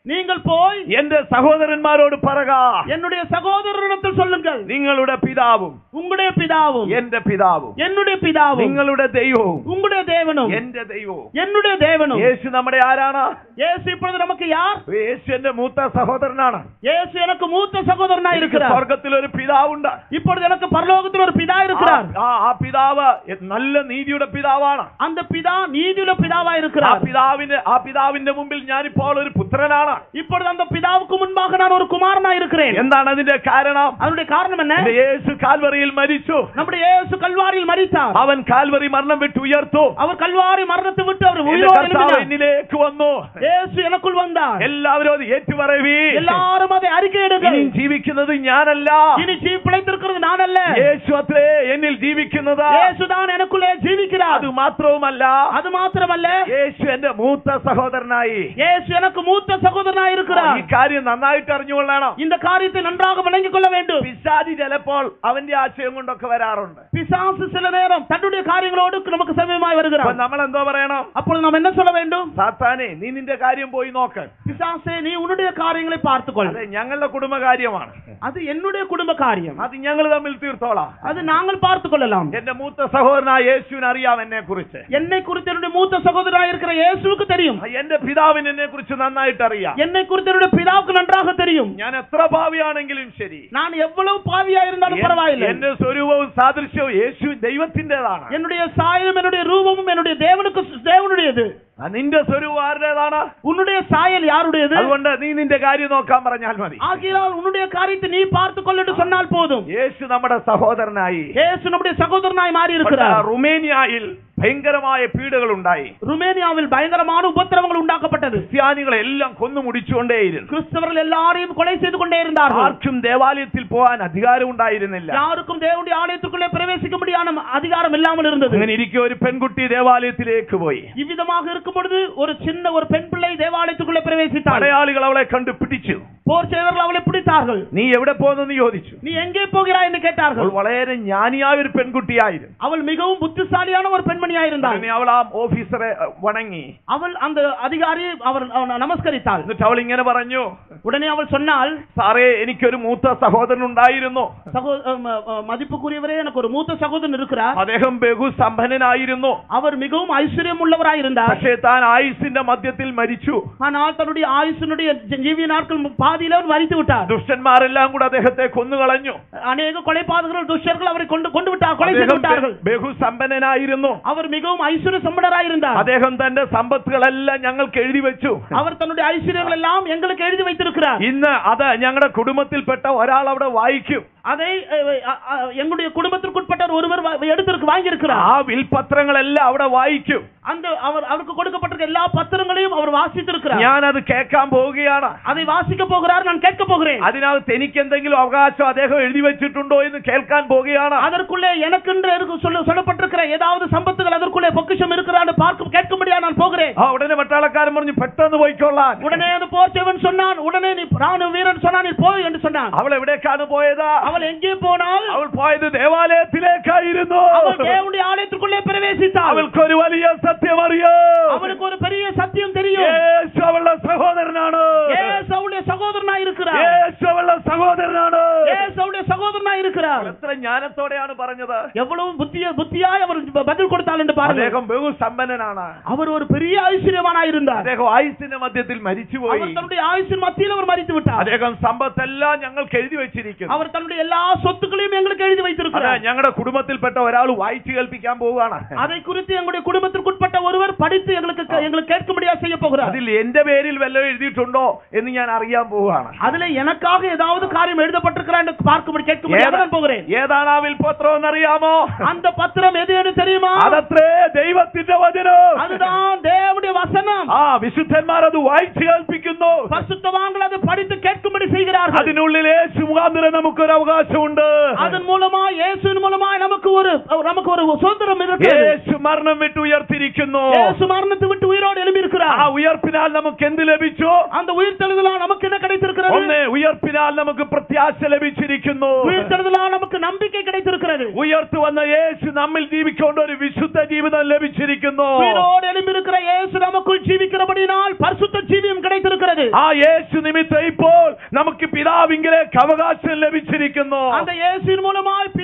നീ പോയി நீங்கள் போய் എന്റെ സഹോദരന്മാരോട് പറക என்னுடைய சகோதரரிடத்தில் சொல்லுங்கள் നിങ്ങളുടെ പിതാവും உங்களுடைய பிதாவும் എന്റെ പിതാവും என்னுடைய பிதாவும் നിങ്ങളുടെ ദൈവവും உங்களுடைய தேவனும் എന്റെ ദൈവവും என்னுடைய தேவனும் യേശു നമ്മുടെ ആരാണ് இயேசு இப்பொழுது நமக்கு யார் യേശു എന്റെ മൂത്ത സഹോദരനാണ് இயேசு எனக்கு மூத்த சகோதரனாய் എനിക്ക് இருக்கிறார் സ്വർഗത്തിൽ ഒരു പിതാവുണ്ട് இப்பொழுது எனக்கு பரலோகத்தில் ஒரு பிதா இருக்கிறார் ആ ആ പിതാവ് നല്ല നീതിയുടെ പിതാവാണ് அந்த பிதா நீதியுள்ள பிதாவா ആ இருக்கிறார் പിതാവിന്റെ ആ പിതാവിന്റെ മുമ്പിൽ ഞാനിപ്പോൾ ഒരു പുത്രനാണ് இப்பொழுது அந்த பிதாவுக்கு முன்பாக நான் ஒரு குமாரனா இருக்கிறேன் എന്താണ് അതിന്റെ കാരണം அதனுடைய காரணம் என்ன എന്റെ യേശു കാൽവറിയിൽ മരിച്ചു நம்முடைய இயேசு கல்வாரியில் மரித்தார் അവൻ കാൽവറി മരണം വിട്ട് ഉയർത്തു அவர் கல்வாரி மரணத்தை விட்டு அவர் എന്റെ உயிரோடு കർത്താവ് எழுப்பினார் എന്നിലേക്ക് വന്നു இயேசு எனக்குள் வந்தார் എല്ലാവരും അത് ഏറ്റുപറവി எல்லாரும் அதை அறிக்கையிடுங்கள் ഇനി ജീവിക്കുന്നത് ഞാനല്ല இனி ஜீ பிழைத்திருக்கிறது நான் அல்ல യേശു അത്രേ എന്നിൽ ജീവിക്കുന്നത് இயேசுதான் எனக்குள்ளே ஜீவிக்கிறார் അത് മാത്രവുമല്ല அது மாத்திரமல்ல യേശു എന്റെ മൂത്ത സഹോദരനായി இயேசு எனக்கு மூத்த ആ சகோதரனாய் ഈ இருக்கிறார் കാര്യം നന്നായിട്ട് അറിഞ്ഞുകൊള്ളണം இந்த காரியத்தை நன்றாக விளங்கிக் கொள்ள வேண்டும் പിശാചി ചിലപ്പോൾ അവന്റെ ആശയം കൊണ്ടൊക്കെ വരാറുണ്ട് பிசாசு சில நேரம் தன்னுடைய காரியங்களோடு நமக்கு சமயமாய் അപ്പൊ வருகிறார் നമ്മൾ എന്തോ പറയണം அப்பொழுது நாம் என்ன சொல்ல வேண்டும் സാത്താനെ നീ നിന്റെ കാര്യം പോയി നോക്ക് பிசாசே நீ உன்னுடைய காரியங்களை பார்த்துக்கொள் അതെ ഞങ്ങളുടെ കുടുംബ കാര്യമാണ് அது என்னுடைய குடும்ப காரியம் അത് ഞങ്ങൾ തമ്മിൽ തീർത്തോളാം அது நாங்கள் பார்த்துக் கொள்ளலாம் എന്റെ മൂത്ത സഹോദരനായ യേശുവിന് അറിയാം എന്നെ കുറിച്ച് என்னை குறித்து என்னுடைய மூத்த சகோதரனாய் இருக்கிற இயேசுவுக்கு தெரியும் എന്റെ പിതാവിന് എന്നെ കുറിച്ച് നന്നായിട്ട് അറിയാം என்னை குறித்து என்னுடைய பிதாவுக்கு நன்றாக தெரியும் ഞാൻ എത്ര ഭാവിയാണെങ്കിലും ശരി நான் எவ்வளவு பாவியா இருந்தாலும் பரவாயில்லை എന്റെ സ്വരൂപവും സാദൃശ്യവും യേശു ദൈവത്തിന്റേതാണ് என்னுடைய சாயலும் என்னுடைய ரூபமும் என்னுடைய தேவனுக்கு தேவனுடையது ആ നിന്റെ സ്വരൂപം ആരുടേതാണ് உன்னுடைய சாயல் யாருடையது അതുകൊണ്ട് നീ നിന്റെ കാര്യം നോക്കാൻ പറഞ്ഞാൽ മതി ஆகையால் உன்னுடைய காரியத்தை நீ பார்த்துக் கொள் என்று சொன்னால் போதும் യേശു നമ്മുടെ സഹോദരനായി இயேசு நம்முடைய சகோதரனாய் மாறி இருக்கிறார் റുമേനിയയിൽ ഭയങ്കരമായ പീഡകൾ ഉണ്ടായി റുമേനിയാവിൽ ഭയങ്കരമായ ഉപദ്രവങ്ങൾ ഉണ്ടാക്കപ്പെട്ടത്. ക്രിസ്ത്യാനികളെ എല്ലാം കൊന്നു മുടിച്ചുകൊണ്ടേയിരുന്നു. ക്രിസ്തവരിൽ എല്ലാവരെയും കൊല ചെയ്തുകൊണ്ടേയിരുന്ന ആർക്കും ദേവാലയത്തിൽ പോകാൻ അധികാരം ഉണ്ടായിരുന്നില്ല ആർക്കും ദേവന്റെ ആലയത്തിൽ പ്രവേശിക്കുമ്പോഴാണ് അധികാരം എല്ലാം ഇരുന്നത് അങ്ങനെ ഇരിക്കെ ഒരു പെൺകുട്ടി ദേവാലയത്തിലേക്ക് പോയി. ഇവിധമാക ഇരിക്കുമ്പോൾ ഒരു ചിന്ന ഒരു പെൺപിള്ളൈ ദേവാലയത്തിൽ പ്രവേശിച്ചു പടയാളികൾ അവളെ കണ്ടുപിടിച്ചു போர் செய்தவர்கள் அவளை பிடித்தார்கள் നീ എവിടെ പോകുന്നെന്ന് ചോദിച്ചു நீ எங்கே போகிறாய் என்று അവൾ கேட்டார்கள் വളരെ ജ്ഞാനിയായ ഒരു പെൺകുട്ടിയായിരുന്നു அவள் மிகவும் புத்திசாலியான ஒரு பெண்மணியா இருந்தாள் അങ്ങനെ അവൾ ആ ഓഫീസറെ അഹ്, വണങ്ങി அவள் அந்த அதிகாரியை அவர் அவ- நமஸ்கரித்தாள் എന്നിട്ട് അവൾ ഇങ്ങനെ പറഞ്ഞു உடனே அவள் சொன்னால் സാറേ എനിക്കൊരു മൂത്ത സഹോദരൻ ഉണ്ടായിരുന്നു சகோ அம், அ, மதிப்புக்குரியவரே எனக்கு ஒரு மூத்த சகோதரன் இருக்கிறார் അദ്ദേഹം ബഹു സമ്പന്നനായിരുന്നു அவர் மிகவும் ஐஸ்வர்யம் உள்ளவராய் இருந்தார் പക്ഷേ താൻ ആയുസിന്റെ മധ്യത്തിൽ മരിച്ചു ஆனால் தன்னுடைய ஆயுசனுடைய ஜ- ஜீவிய நாட்கள் பாதியில அவர் மறித்து விட்டார் ദുഷ്ടന്മാരെല്ലാം കൂടെ അദ്ദേഹത്തെ കൊന്നുകളഞ്ഞു அநேக கொலைபாதகர்கள் துஷ்டர்கள் அவரை கொண்டு கொண்டு விட்டார் கொலை செய்து അദ്ദേഹം விட்டார்கள் ബ- ബഹു സമ്പന്നനായിരുന്നു அவர் மிகவும் ஐஸ்வர்ய சம்பளராய் இருந்தார் അദ്ദേഹം തന്റെ സമ്പത്തുകളെല്ലാം ഞങ്ങൾക്ക് എഴുതി വെച്ചു அவர் தன்னுடைய ஐஸ்வர்யங்கள் எல்லாம் எங்களுக்கு எழுதி வைத்திருக்கிறார் ഇന്ന് അത് ഞങ്ങളുടെ കുടുംബത്തിൽപ്പെട്ട ഒരാൾ അവിടെ വായിക്കും அதை அ, அ, அ, எங்களுடைய குடும்பத்திற்குட்பட்ட ஒருவர் வ- எடுத்திருக்கு வாங்கி ആ இருக்கிறார் വിൽപത്രങ്ങളെല്ലാം അവിടെ വായിക്കും அந்த அவர் அவருக்கு கொடுக்கப்பட்டிருக்க எல்லா பத்திரங்களையும் அவர் வாசித்திருக்கிறார் ഞാൻ അത് കേൾക്കാൻ പോവുകയാണ് அதை வாசிக்க போகிறார் நான் கேட்க போகிறேன் അതിനകത്ത് എനിക്ക് എന്തെങ്കിലും അവകാശം അദ്ദേഹം എഴുതി വെച്ചിട്ടുണ്ടോ എന്ന് കേൾക്കാൻ പോവുകയാണ് அதற்குள்ளே எனக்கென்று இருக்கு சொல்ல சொல்லப்பட்டிருக்கிற ஏதாவது சம்பத்துகள் அதற்குள்ளே பொக்கிஷம் இருக்கிறான்னு பார்க்க கேட்கும்படியா நான் போகிறேன் ആ ഉടനെ പട്ടാളക്കാരൻ പറഞ്ഞു പെട്ടെന്ന് പോയിക്കൊള്ളാൻ உடனே அந்த போர்ச்சவன் சொன்னான் உடனே நீ ராணுவ வீரன் சொன்னான் நீ போய் என்று சொன்னான் അവൾ എവിടേക്കാണ് പോയത് அவள் எங்கே போனால் അവൾ പോയത് ദേവാലയത്തിലേക്കായിരുന്നു அவள் தேவனுடைய ஆலயத்திற்குள்ளே பிரவேசித்தாள் അവൾക്കൊരു വലിയ സത്യം അറിയോ அவளுக்கு ஒரு பெரிய சத்தியம் தெரியும் യേശു അവളുടെ സഹോദരനാണ് ஏசு அவளுடைய சகோதரனா இருக்கிறார் യേശു അവളുടെ സഹോദരനാണ് ஏசு அவளுடைய சகோதரனா இருக்கிறார் എത്ര ജ്ഞാനത്തോടെയാണ് പറഞ്ഞത് எவ்வளவு புத்திய புத்தியாய் அவர் பதில் கொடுத்தாள் என்று பாருங்கள் അദ്ദേഹം ബഹുസമ്പന്നനാണ് அவர் ஒரு பெரிய ஐஸ்வர்யமானா இருந்தார் അദ്ദേഹം ആയുസിന്റെ മധ്യത്തിൽ മരിച്ചുപോയി அவர் தன்னுடைய ஆயுசின் மத்தியில் அவர் மறித்து விட்டார் അദ്ദേഹം സമ്പത്തെല്ലാം ഞങ്ങൾക്ക് എഴുതി വെച്ചിരിക്കുന്നു அவர் தன்னுடைய எல்லா சொத்துக்களையும் எங்களுக்கு எழுதி അതെ வைத்திருக்கிறார் ഞങ്ങളുടെ കുടുംബത്തിൽപ്പെട്ട ഒരാൾ വായിച്ചു കേൾപ്പിക്കാൻ പോവുകയാണ് அதை குறித்து எங்களுடைய குடும்பத்திற்குட்பட்ட ஒருவர் படித்து எங்களுக்கு எங்களுக்கு கேட்கும்படியா செய்ய போகிறார் അതിൽ എന്റെ പേരിൽ വല്ലതും എഴുതിയിട്ടുണ്ടോ എന്ന് ഞാൻ അറിയാൻ പോവുകയാണ് அதுல எனக்காக ஏதாவது காரியம் எழுதப்பட்டிருக்கிறா என்று பார்க்கும்படி கேட்கும்படியாக ഏതാ- நான் போகிறேன் ഏതാണ് ആ വിൽപത്രം എന്നറിയാമോ அந்த பத்திரம் எது என்று தெரியுமா അതത്രേ ദൈവത്തിന്റെ വചനം அதுதான் தேவனுடைய வசனம் ആ വിശുദ്ധന്മാർ അത് വായിച്ചു കേൾപ്പിക്കുന്നു பரிசுத்தவான்கள் அதை படித்து கேட்கும்படி செய்கிறார்கள் അതിനുള്ളിൽ യേശു മുഖാന്തരം നമുക്കൊരു അവകാശമുണ്ട് அதன் மூலமா இயேசுவின் மூலமா நமக்கு ஒரு நமக்கு ஒரு சுதந்திரம் இருக்கிறது യേശു മരണം വിട്ട് ഉയർത്തിരിക്കുന്നു இயேசு மரணத்தை விட்டு உயிரோடு எழுப்பி ആ இருக்கிறார் ഉയർപ്പിനാൽ നമുക്ക് എന്ത് ലഭിച്ചു அந்த உயிர் தெழுதலால் நமக்கு என்ன கிடைத்திருக்கிறது ഒന്ന് ഉയർപ്പിനാൽ നമുക്ക് പ്രത്യാശ ലഭിച്ചിരിക്കുന്നു உயிர் தெழுதலால் நமக்கு நம்பிக்கை கிடைத்திருக்கிறது ഉയർത്തു വന്ന യേശു നമ്മിൽ ജീവിക്കൊണ്ട് ഒരു വിശുദ്ധ ജീവിതം ലഭിച്ചിരിക്കുന്നു உயிரோடு எழும்பியிருக்கிற இயேசு நமக்குள் ஜீவிக்கிறபடியினால் பரிசுத்த ஜீவியம் கிடைத்திருக்கிறது ആ യേശു നിമിത്തം ഇപ്പോൾ നമുക്ക് പിതാവിങ്കിലേക്ക് അവകാശം ലഭിച്ചിരിക്കുന്നു அந்த இயேசுவின் மூலமாய்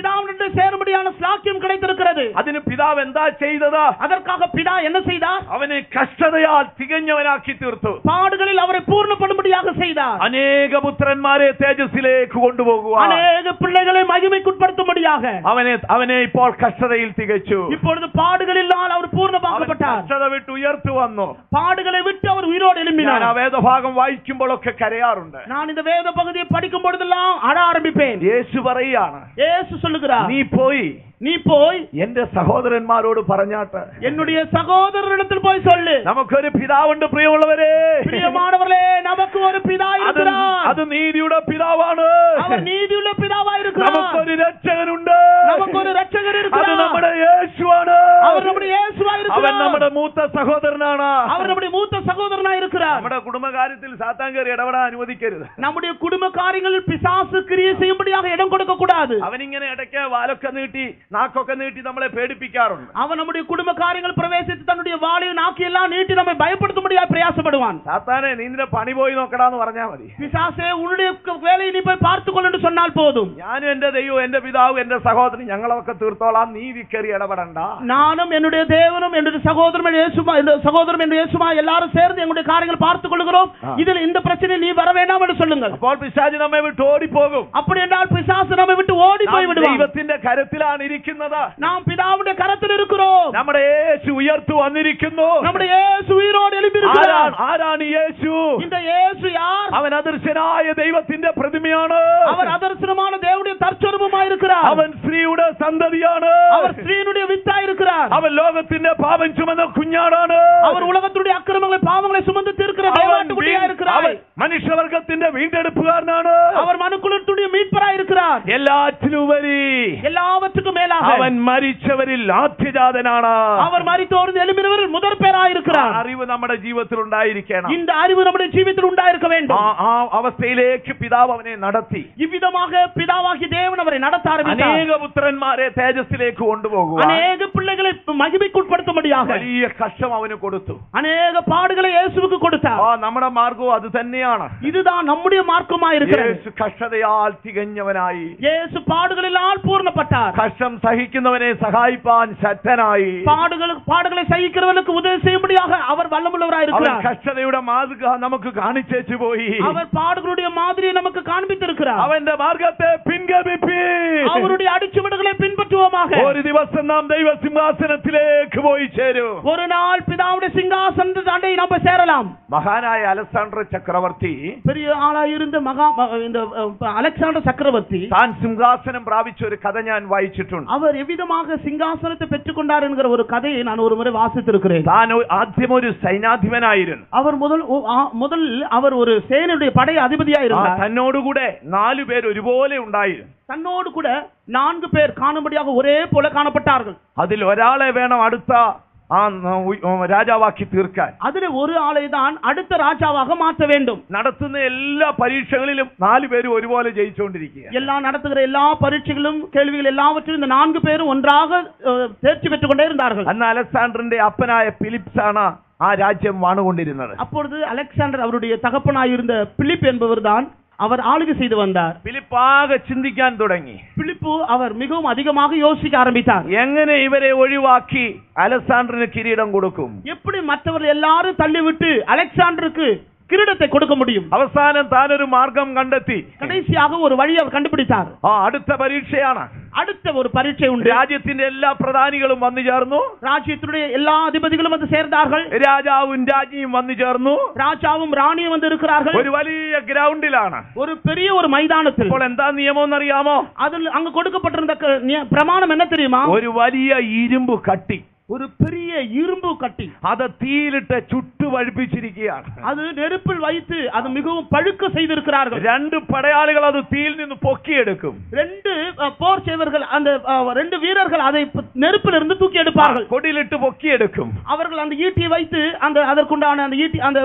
பிதாவுடன் சேரும்படியான ஸ்லாக்கியம் கிடைத்திருக்கிறது അതിന് പിതാവ് എന്താ ചെയ്തത് அதற்காக பிதா என்ன செய்தார் അവനെ കഷ്ടതയാൽ തികഞ്ഞവനാക്കി തീർത്തു பாடுகளில் அவரை பூர்ணப்படும்படியாக செய்தார் അനേക പുത്രന്മാരെ തേജസ്സിലേക്ക് കൊണ്ടുപോകുവാൻ அநேக பிள்ளைகளை மகிமைக்குட்படுத்தும்படியாக അവനെ അവനെ ഇപ്പോൾ കഷ്ടതയിൽ തികച്ചു இப்பொழுது பாடுகளினால் அவர் അവൻ பூர்ணமாக்கப்பட்டார் കഷ്ടത വിട്ട് ഉയർത്തു വന്നു பாடுகளை விட்டு அவர் உயிரோடு ഞാൻ எழும்பினார் ആ വേദഭാഗം വായിക്കുമ്പോഴൊക്കെ കരയാറുണ്ട് நான் இந்த வேத பகுதியை படிக்கும் பொழுதெல்லாம் அழ ஆரம்பிப்பேன் യേശു പറയാണ് இயேசு poi. നീ പോയി എന്റെ സഹോദരന്മാരോട് പറഞ്ഞാട്ട്. എന്നുടേ സഹോദരനിടത്തിൽ പോയി ചൊല്ലു. നമുക്കൊരു പിതാവുണ്ട് പ്രിയമുള്ളവരെ. പ്രിയമാണവരെ നമുക്ക് ഒരു പിതാവ് അത് നീതിയുടെ പിതാവാണ്. നീതിയുള്ള പിതാവായിരുന്നു നമുക്കൊരു രക്ഷകനുണ്ട്. നമുക്കൊരു രക്ഷകൻ അത് നമ്മുടെ യേശുവാണ്. അവർ നമ്മുടെ യേശുവായിരിക്കും അവൻ നമ്മുടെ മൂത്ത സഹോദരനാണ്. അവർ നമ്മുടെ മൂത്ത സഹോദരനായിരിക്കും നമ്മുടെ കുടുംബകാര്യത്തിൽ സാത്താൻ കയറി ഇടപെടാൻ അനുവദിക്കരുത്. നമ്മുടെ കുടുംബ കാര്യങ്ങളിൽ പിശാസ് ക്രിയ ചെയ്യുമ്പോഴേ ഇടം കൊടുക്കക്കൂടാതെ. അവനിങ്ങനെ ഇടയ്ക്ക് വാലൊക്കെ നീട്ടി നാക്കൊക്കെ നീട്ടി നമ്മളെ പേടിപ്പിക്കാറുണ്ട് அவன் நம்முடைய குடும்ப காரியங்கள் பிரவேசித்து தன்னுடைய வாளையும் நாக்கி எல்லாம் நீட்டி நம்மை பயப்படுத்தும்படியாக பிரயாசப்படுவான் സാത്താനെ നീ നിന്റെ പണി പോയി നോക്കടാന്ന് പറഞ്ഞാ മതി பிசாசே உன்னுடைய வேலையை நீ போய் பார்த்துக் கொள் என்று சொன்னால் போதும் ഞാനും എന്റെ ദൈവവും എന്റെ പിതാവും എന്റെ സഹോദരൻ ഞങ്ങളൊക്കെ തീർത്തോളാം നീ വിക്കറി ഇടപെടണ്ട நானும் என்னுடைய தேவனும் என்னுடைய சகோதரன் என் இயேசுமா இந்த சகோதரன் என் இயேசுமா எல்லாரும் சேர்ந்து எங்களுடைய காரியங்களை பார்த்துக் கொள்கிறோம் ஆ. இதில் இந்த பிரச்சனை நீ வர வேண்டாம் என்று சொல்லுங்கள் അപ്പോൾ പിശാജ് നമ്മെ വിട്ട് ഓടിപ്പോകും அப்படி என்றால் பிசாசு நம்மை விட்டு ஓடி നാം போய் விடுவான் ദൈവത്തിന്റെ കരത്തിലാണ് ഇരിക്കുന്നത് വന്നിരിക്കുന്നത് നാം പിതാവിന്റെ കരത്തിലിരിക്കുന്നു. നമ്മുടെ യേശു ഉയർത്തു വന്നിരിക്കുന്നു. നമ്മുടെ യേശു ഉയരോട് ആരാണ് യേശു? യേശു യാർ? അവൻ അദർശനായ ദൈവത്തിന്റെ പ്രതിമയാണ്. അവൻ അദർശനമാണ് ദേവുടെ തർച്ചരൂപമായിരിക്കുക അവൻ സ്ത്രീയുടെ സന്തതിയാണ്. അവർ സ്ത്രീയുടെ വിത്തായിരിക്കാർ അവൻ ലോകത്തിന്റെ പാപം ചുമന്ന കുഞ്ഞാടാണ്. അവർ ഉലകത്തുടെ അക്രമങ്ങളെ പാവങ്ങളെ ചുമന്ന് തീർക്കുന്ന അവൻ தேவாட்டுக்குட்டியா വീ- இருக்கிறார் അവൻ മനുഷ്യവർഗത്തിന്റെ വീണ്ടെടുപ്പുകാരനാണ് அவர் மனுக்குலத்துடைய மீட்பராய் இருக்கிறார் എല്ലാറ്റിലുപരി எல்லாவற்றுக்கும் மேலாக അവൻ മരിച്ചവരിൽ ആദ്യജാതനാണ് அவர் மரித்தோர்ந்து எழும்பினவரில் முதற் பேராய் ആ இருக்கிறார் അറിവ് നമ്മുടെ ജീവിതത്തിൽ ഉണ്ടായിരിക്കണം இந்த அறிவு நம்முடைய ஜீவித்தில் உண்டாயிருக்க ആ வேண்டும் ആ അവസ്ഥയിലേക്ക് പിതാവ് അവനെ നടത്തി இவ்விதமாக பிதாவாகிய தேவன் அவரை நடத்த ஆரம்பித்தார் അനേക പുത്രന്മാരെ തേജസ്സിലേക്ക് കൊണ്ടുപോകുവാൻ அநேக பிள்ளைகளை மகிமைக்குட்படுத்தும்படியாக വലിയ കഷ്ടം അവന് കൊടുത്തു அநேக பாடுகளை இயேசுவுக்கு கொடுத்தார் ആ നമ്മുടെ മാർഗവും അത് തന്നെയാണ് இதுதான் நம்முடைய மார்க்கமா இருக்கிறது യേശു കഷ്ടതയാൽ തികഞ്ഞവനായി இயேசு பாடுகளினால் பூர்ணப்பட்டார் കഷ്ടം സഹിക്കുന്നവനെ സഹായിപ്പാൻ ശക്തനായി பாடுகள் பாடுகளை சகிக்கிறவனுக்கு உதவி செய்யும்படியாக அவர் வல்லமுள்ளவராய் അവൻ இருக்கிறார் കഷ്ടതയുടെ മാതൃക നമുക്ക് കാണിച്ചേച്ചു പോയി அவர் பாடுகளுடைய மாதிரியை நமக்கு காண்பித்திருக்கிறார் അവന്റെ മാർഗത്തെ പിൻഗമിപ്പി அவருடைய அடிச்சுவடுகளை பின்பற்றுவோமாக ഒരു ദിവസം നാം ദൈവസിംഹാസനത്തിലേക്ക് പോയി ചേരും ஒரு நாள் பிதாவுடைய சிங்காசன தாண்டை நம்ம சேரலாம் മഹാനായ അലക്സാണ്ടർ ചക്രവർത്തി பெரிய ஆளா இருந்த மகா ம- இந்த அஹ், அலெக்சாண்டர் சக்கரவர்த்தி താൻ സിംഹാസനം പ്രാപിച്ച ഒരു കഥ ഞാൻ വായിച്ചിട്ടുണ്ട് அவர் எவ்விதமாக சிங்காசனத்தை பெற்றுக்கொண்டார் என்கிற ஒரு கதையை நான் ஒரு முறை வாசித்திருக்கிறேன் താൻ ഒ- ആദ്യം ഒരു സൈനാധിപനായിരുന്നു அவர் முதல் ஓ- ஆ- முதல் அவர் ஒரு சேனையுடைய படை அதிபதியா ആ, இருந்தார் തന്നോടുകൂടെ നാലു പേർ ഒരുപോലെ ഉണ്ടായിരുന്നു தன்னோடு கூட நான்கு பேர் காணும்படியாக ஒரே போல காணப்பட்டார்கள் അതിൽ ഒരാളെ വേണം അടുത്ത ആ ന- ഉ- ഉം, രാജാവാക്കി തീർക്കാൻ அதுல ஒரு ஆளை தான் அடுத்த ராஜாவாக மாற்ற வேண்டும் നടത്തുന്ന എല്ലാ പരീക്ഷകളിലും നാലു പേരും ഒരുപോലെ ജയിച്ചുകൊണ്ടിരിക്കുക எல்லாம் நடத்துகிற எல்லா பரீட்சைகளும் கேள்விகள் எல்லாவற்றிலும் இந்த நான்கு பேரும் ஒன்றாக அஹ், தேர்ச்சி பெற்றுக் கொண்டே இருந்தார்கள் അന്ന് അലക്സാണ്ടറിന്റെ അപ്പനായ ഫിലിപ്സ് ആണ് ആ രാജ്യം വാണുകൊണ്ടിരുന്നത് அப்பொழுது அலெக்சாண்டர் அவருடைய தகப்பனாயிருந்த பிலிப் என்பவர்தான் அவர் ஆளுகை செய்து வந்தார் ഫിലിപ്പ് ആകെ ചിന്തിക്കാൻ തുടങ്ങി பிலிப்பு அவர் மிகவும் அதிகமாக யோசிக்க ஆரம்பித்தார் എങ്ങനെ ഇവരെ ഒഴിവാക്കി അലക്സാണ്ടറിന് കിരീടം കൊടുക്കും எப்படி மற்றவர்கள் எல்லாரும் தள்ளிவிட்டு அலெக்சாண்டருக்கு கிரீடத்தை கொடுக்க முடியும் അവസാനം താനൊരു മാർഗം കണ്ടെത്തി கடைசியாக ஒரு வழி அவர் கண்டுபிடித்தார் ആ അടുത്ത പരീക്ഷയാണ് அடுத்த ஒரு பரீட்சை உண்டு രാജ്യത്തിന്റെ എല്ലാ പ്രധാനികളും വന്നു ചേർന്നു ராஜ்யத்தினுடைய எல்லா அதிபதிகளும் வந்து சேர்ந்தார்கள் രാജാവും രാജ്ഞിയും വന്നു ചേർന്നു ராஜாவும் ராணியும் வந்து இருக்கிறார்கள் ഒരു വലിയ ഗ്രൗണ്ടിലാണ് ஒரு பெரிய ஒரு மைதானத்தில் ഇപ്പോൾ എന്താ നിയമം എന്നറിയാമോ அதில் அங்கு கொடுக்கப்பட்டிருந்த க- நிய- பிரமாணம் என்ன தெரியுமா ഒരു വലിയ ഇരുമ്പ് കട്ടി ஒரு பெரிய இரும்பு கட்டி. அதை தீயிலிட்ட சுட்டு வழிப்பிச்சிருக்கிறார் அது நெருப்பில் வைத்து அது மிகவும் பழுக்க செய்திருக்கிறார்கள். ரெண்டு படையாளிகள் அது தீயில் நின்று பொக்கி எடுக்கும். ரெண்டு போர் செய்வர்கள் அந்த ரெண்டு வீரர்கள் அதை நெருப்பில் இருந்து தூக்கி எடுப்பார்கள். கொடியிலிட்டு பொக்கி எடுக்கும். அவர்கள் அந்த ஈட்டியை வைத்து அந்த அதற்குண்டான அந்த ஈட்டி அந்த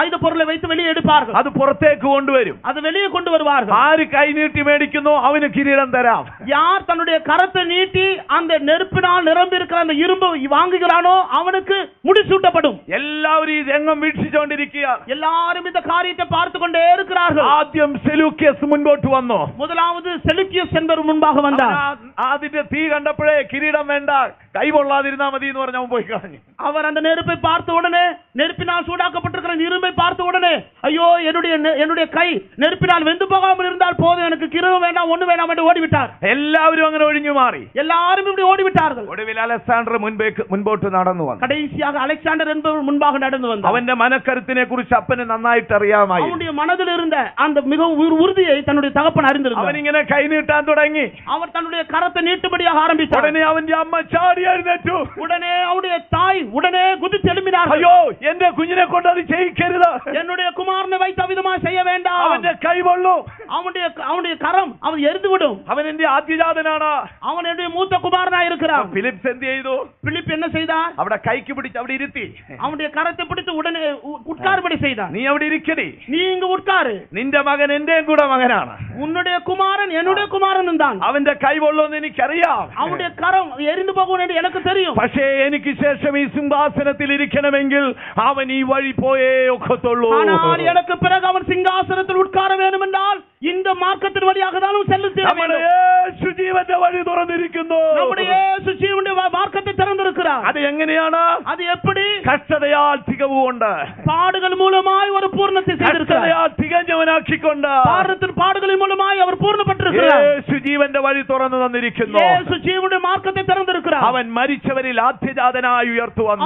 ஆயுத பொருளை வைத்து வெளியே எடுப்பார்கள். அது புறത്തേக்கு கொண்டு வரும். அது வெளியே கொண்டு வருவார்கள். ஆறு கை நீட்டி மேடிக்கணும் அவனுக்கு கிரீடம் தராம். யார் தன்னுடைய கரத்தை நீட்டி அந்த நெருப்பினால் நிரம்பியிருக்கிற அந்த இரும்பு வாங்குகிறானோ அவனுக்கு முடிசூட்டப்படும் എല്ലാവരും ഈ രംഗം വീക്ഷിച്ചുകൊണ്ടിരിക്കുകയാണ് எல்லாரும் இந்த காரியத்தை பார்த்து கொண்டே இருக்கிறார்கள் ആദ്യം സെലൂക്കിയസ് മുൻപോട്ട് വന്നു முதலாவது செலுக்கியஸ் என்பவர் முன்பாக வந்தார் അവൻ ആ- അതിന്റെ തീ കണ്ടപ്പോഴേ കിരീടം വേണ്ട കൈ കൊള്ളാതിരുന്നാ മതി എന്ന് പറഞ്ഞ അവൻ പോയി കളഞ്ഞു அவர் அந்த நெருப்பை பார்த்த உடனே நெருப்பினால் சூடாக்கப்பட்டிருக்கிற இந்த இரும்பை பார்த்த உடனே ஐயோ என்னுடைய நெ- என்னுடைய கை நெருப்பினால் வெந்து போகாமல் இருந்தால் போதும் எனக்கு கிருபம் வேண்டாம் ஒண்ணு வேண்டாம் என்று ஓடிவிட்டார் എല്ലാവരും അങ്ങനെ ഒഴിഞ്ഞു മാറി எல்லாரும் இப்படி ஓடிவிட்டார்கள் ഒടുവിൽ അലക്സാണ്ടർ മുൻപേക്ക് മുൻപോട്ട് നടന്നു വന്നു கடைசியாக அலெக்சாண்டர் என்பவர் முன்பாக நடந்து வந்தார் അവന്റെ മനക്കരുത്തിനെ കുറിച്ച് അപ്പന് നന്നായിട്ട് അറിയാമായി அவனுடைய மனதில் இருந்த அந்த மிகவும் உறு- உறுதியை தன்னுடைய தகப்பன் அறிந்திருந்தார் അവനിങ്ങനെ കൈ നീട്ടാൻ തുടങ്ങി அவர் தன்னுடைய கரத்தை நீட்டும்படியாக ஆரம்பித்தார் ഉടനെ അവന്റെ അമ്മ ചാടി എഴുന്നേറ്റു உடனே அவனுடைய தாய் உடனே குதித்தெழும்பினார்கள் അയ്യോ എന്റെ കുഞ്ഞിനെ കൊണ്ട് അത് ചെയ്യിക്കരുത് என்னுடைய குமாரனை வைத்து அவிதமா செய்ய வேண்டாம் അവന്റെ കൈ പൊള്ളു அவனுடைய அவனுடைய கரம் அவன் எரிந்து விடும் അവൻ എന്റെ ആദ്യജാതനാണ് அவன் என்னுடைய மூத்த குமாரனா இருக்கிறான் ഫിലിപ്സ് എന്ത് ചെയ്തു பிலிப் என்ன செய்தான் അവിടെ കൈക്ക് പിടിച്ച് അവിടെ ഇരുത്തി அவனுடைய கரத்தை பிடித்து உடனே உ- உட்காரும்படி செய்தான் നീ അവിടെ ഇരിക്കടി நீ இங்க உட்காரு നിന്റെ മകൻ എന്റെയും കൂടെ മകനാണ് உன்னுடைய குமாரன் என்னுடைய குமாரன் தான் അവന്റെ കൈ പൊള്ളുമെന്ന് എനിക്കറിയാം அவனுடைய கரம் எரிந்து போகும் என்று எனக்கு தெரியும் പക്ഷേ എനിക്ക് ശേഷം ഈ സിംഹാസനത്തിൽ ഇരിക്കണമെങ്കിൽ അവൻ ഈ വഴി പോയേ ഒക്കത്തുള്ളൂ ஆனால் எனக்கு வாங்கினீயானா அது எப்படி? കൃപയാൽ പാടുകൾ മൂലമായി ഒരു മൂലമായി ജീവന്റെ വഴി തുറന്നു തന്നിരിക്കുന്നു. യേശു ജീവന്റെ മാർഗത്തെ അവൻ മരിച്ചവരിൽ ആദ്യജാതനായി ഉയർത്തു വന്നു.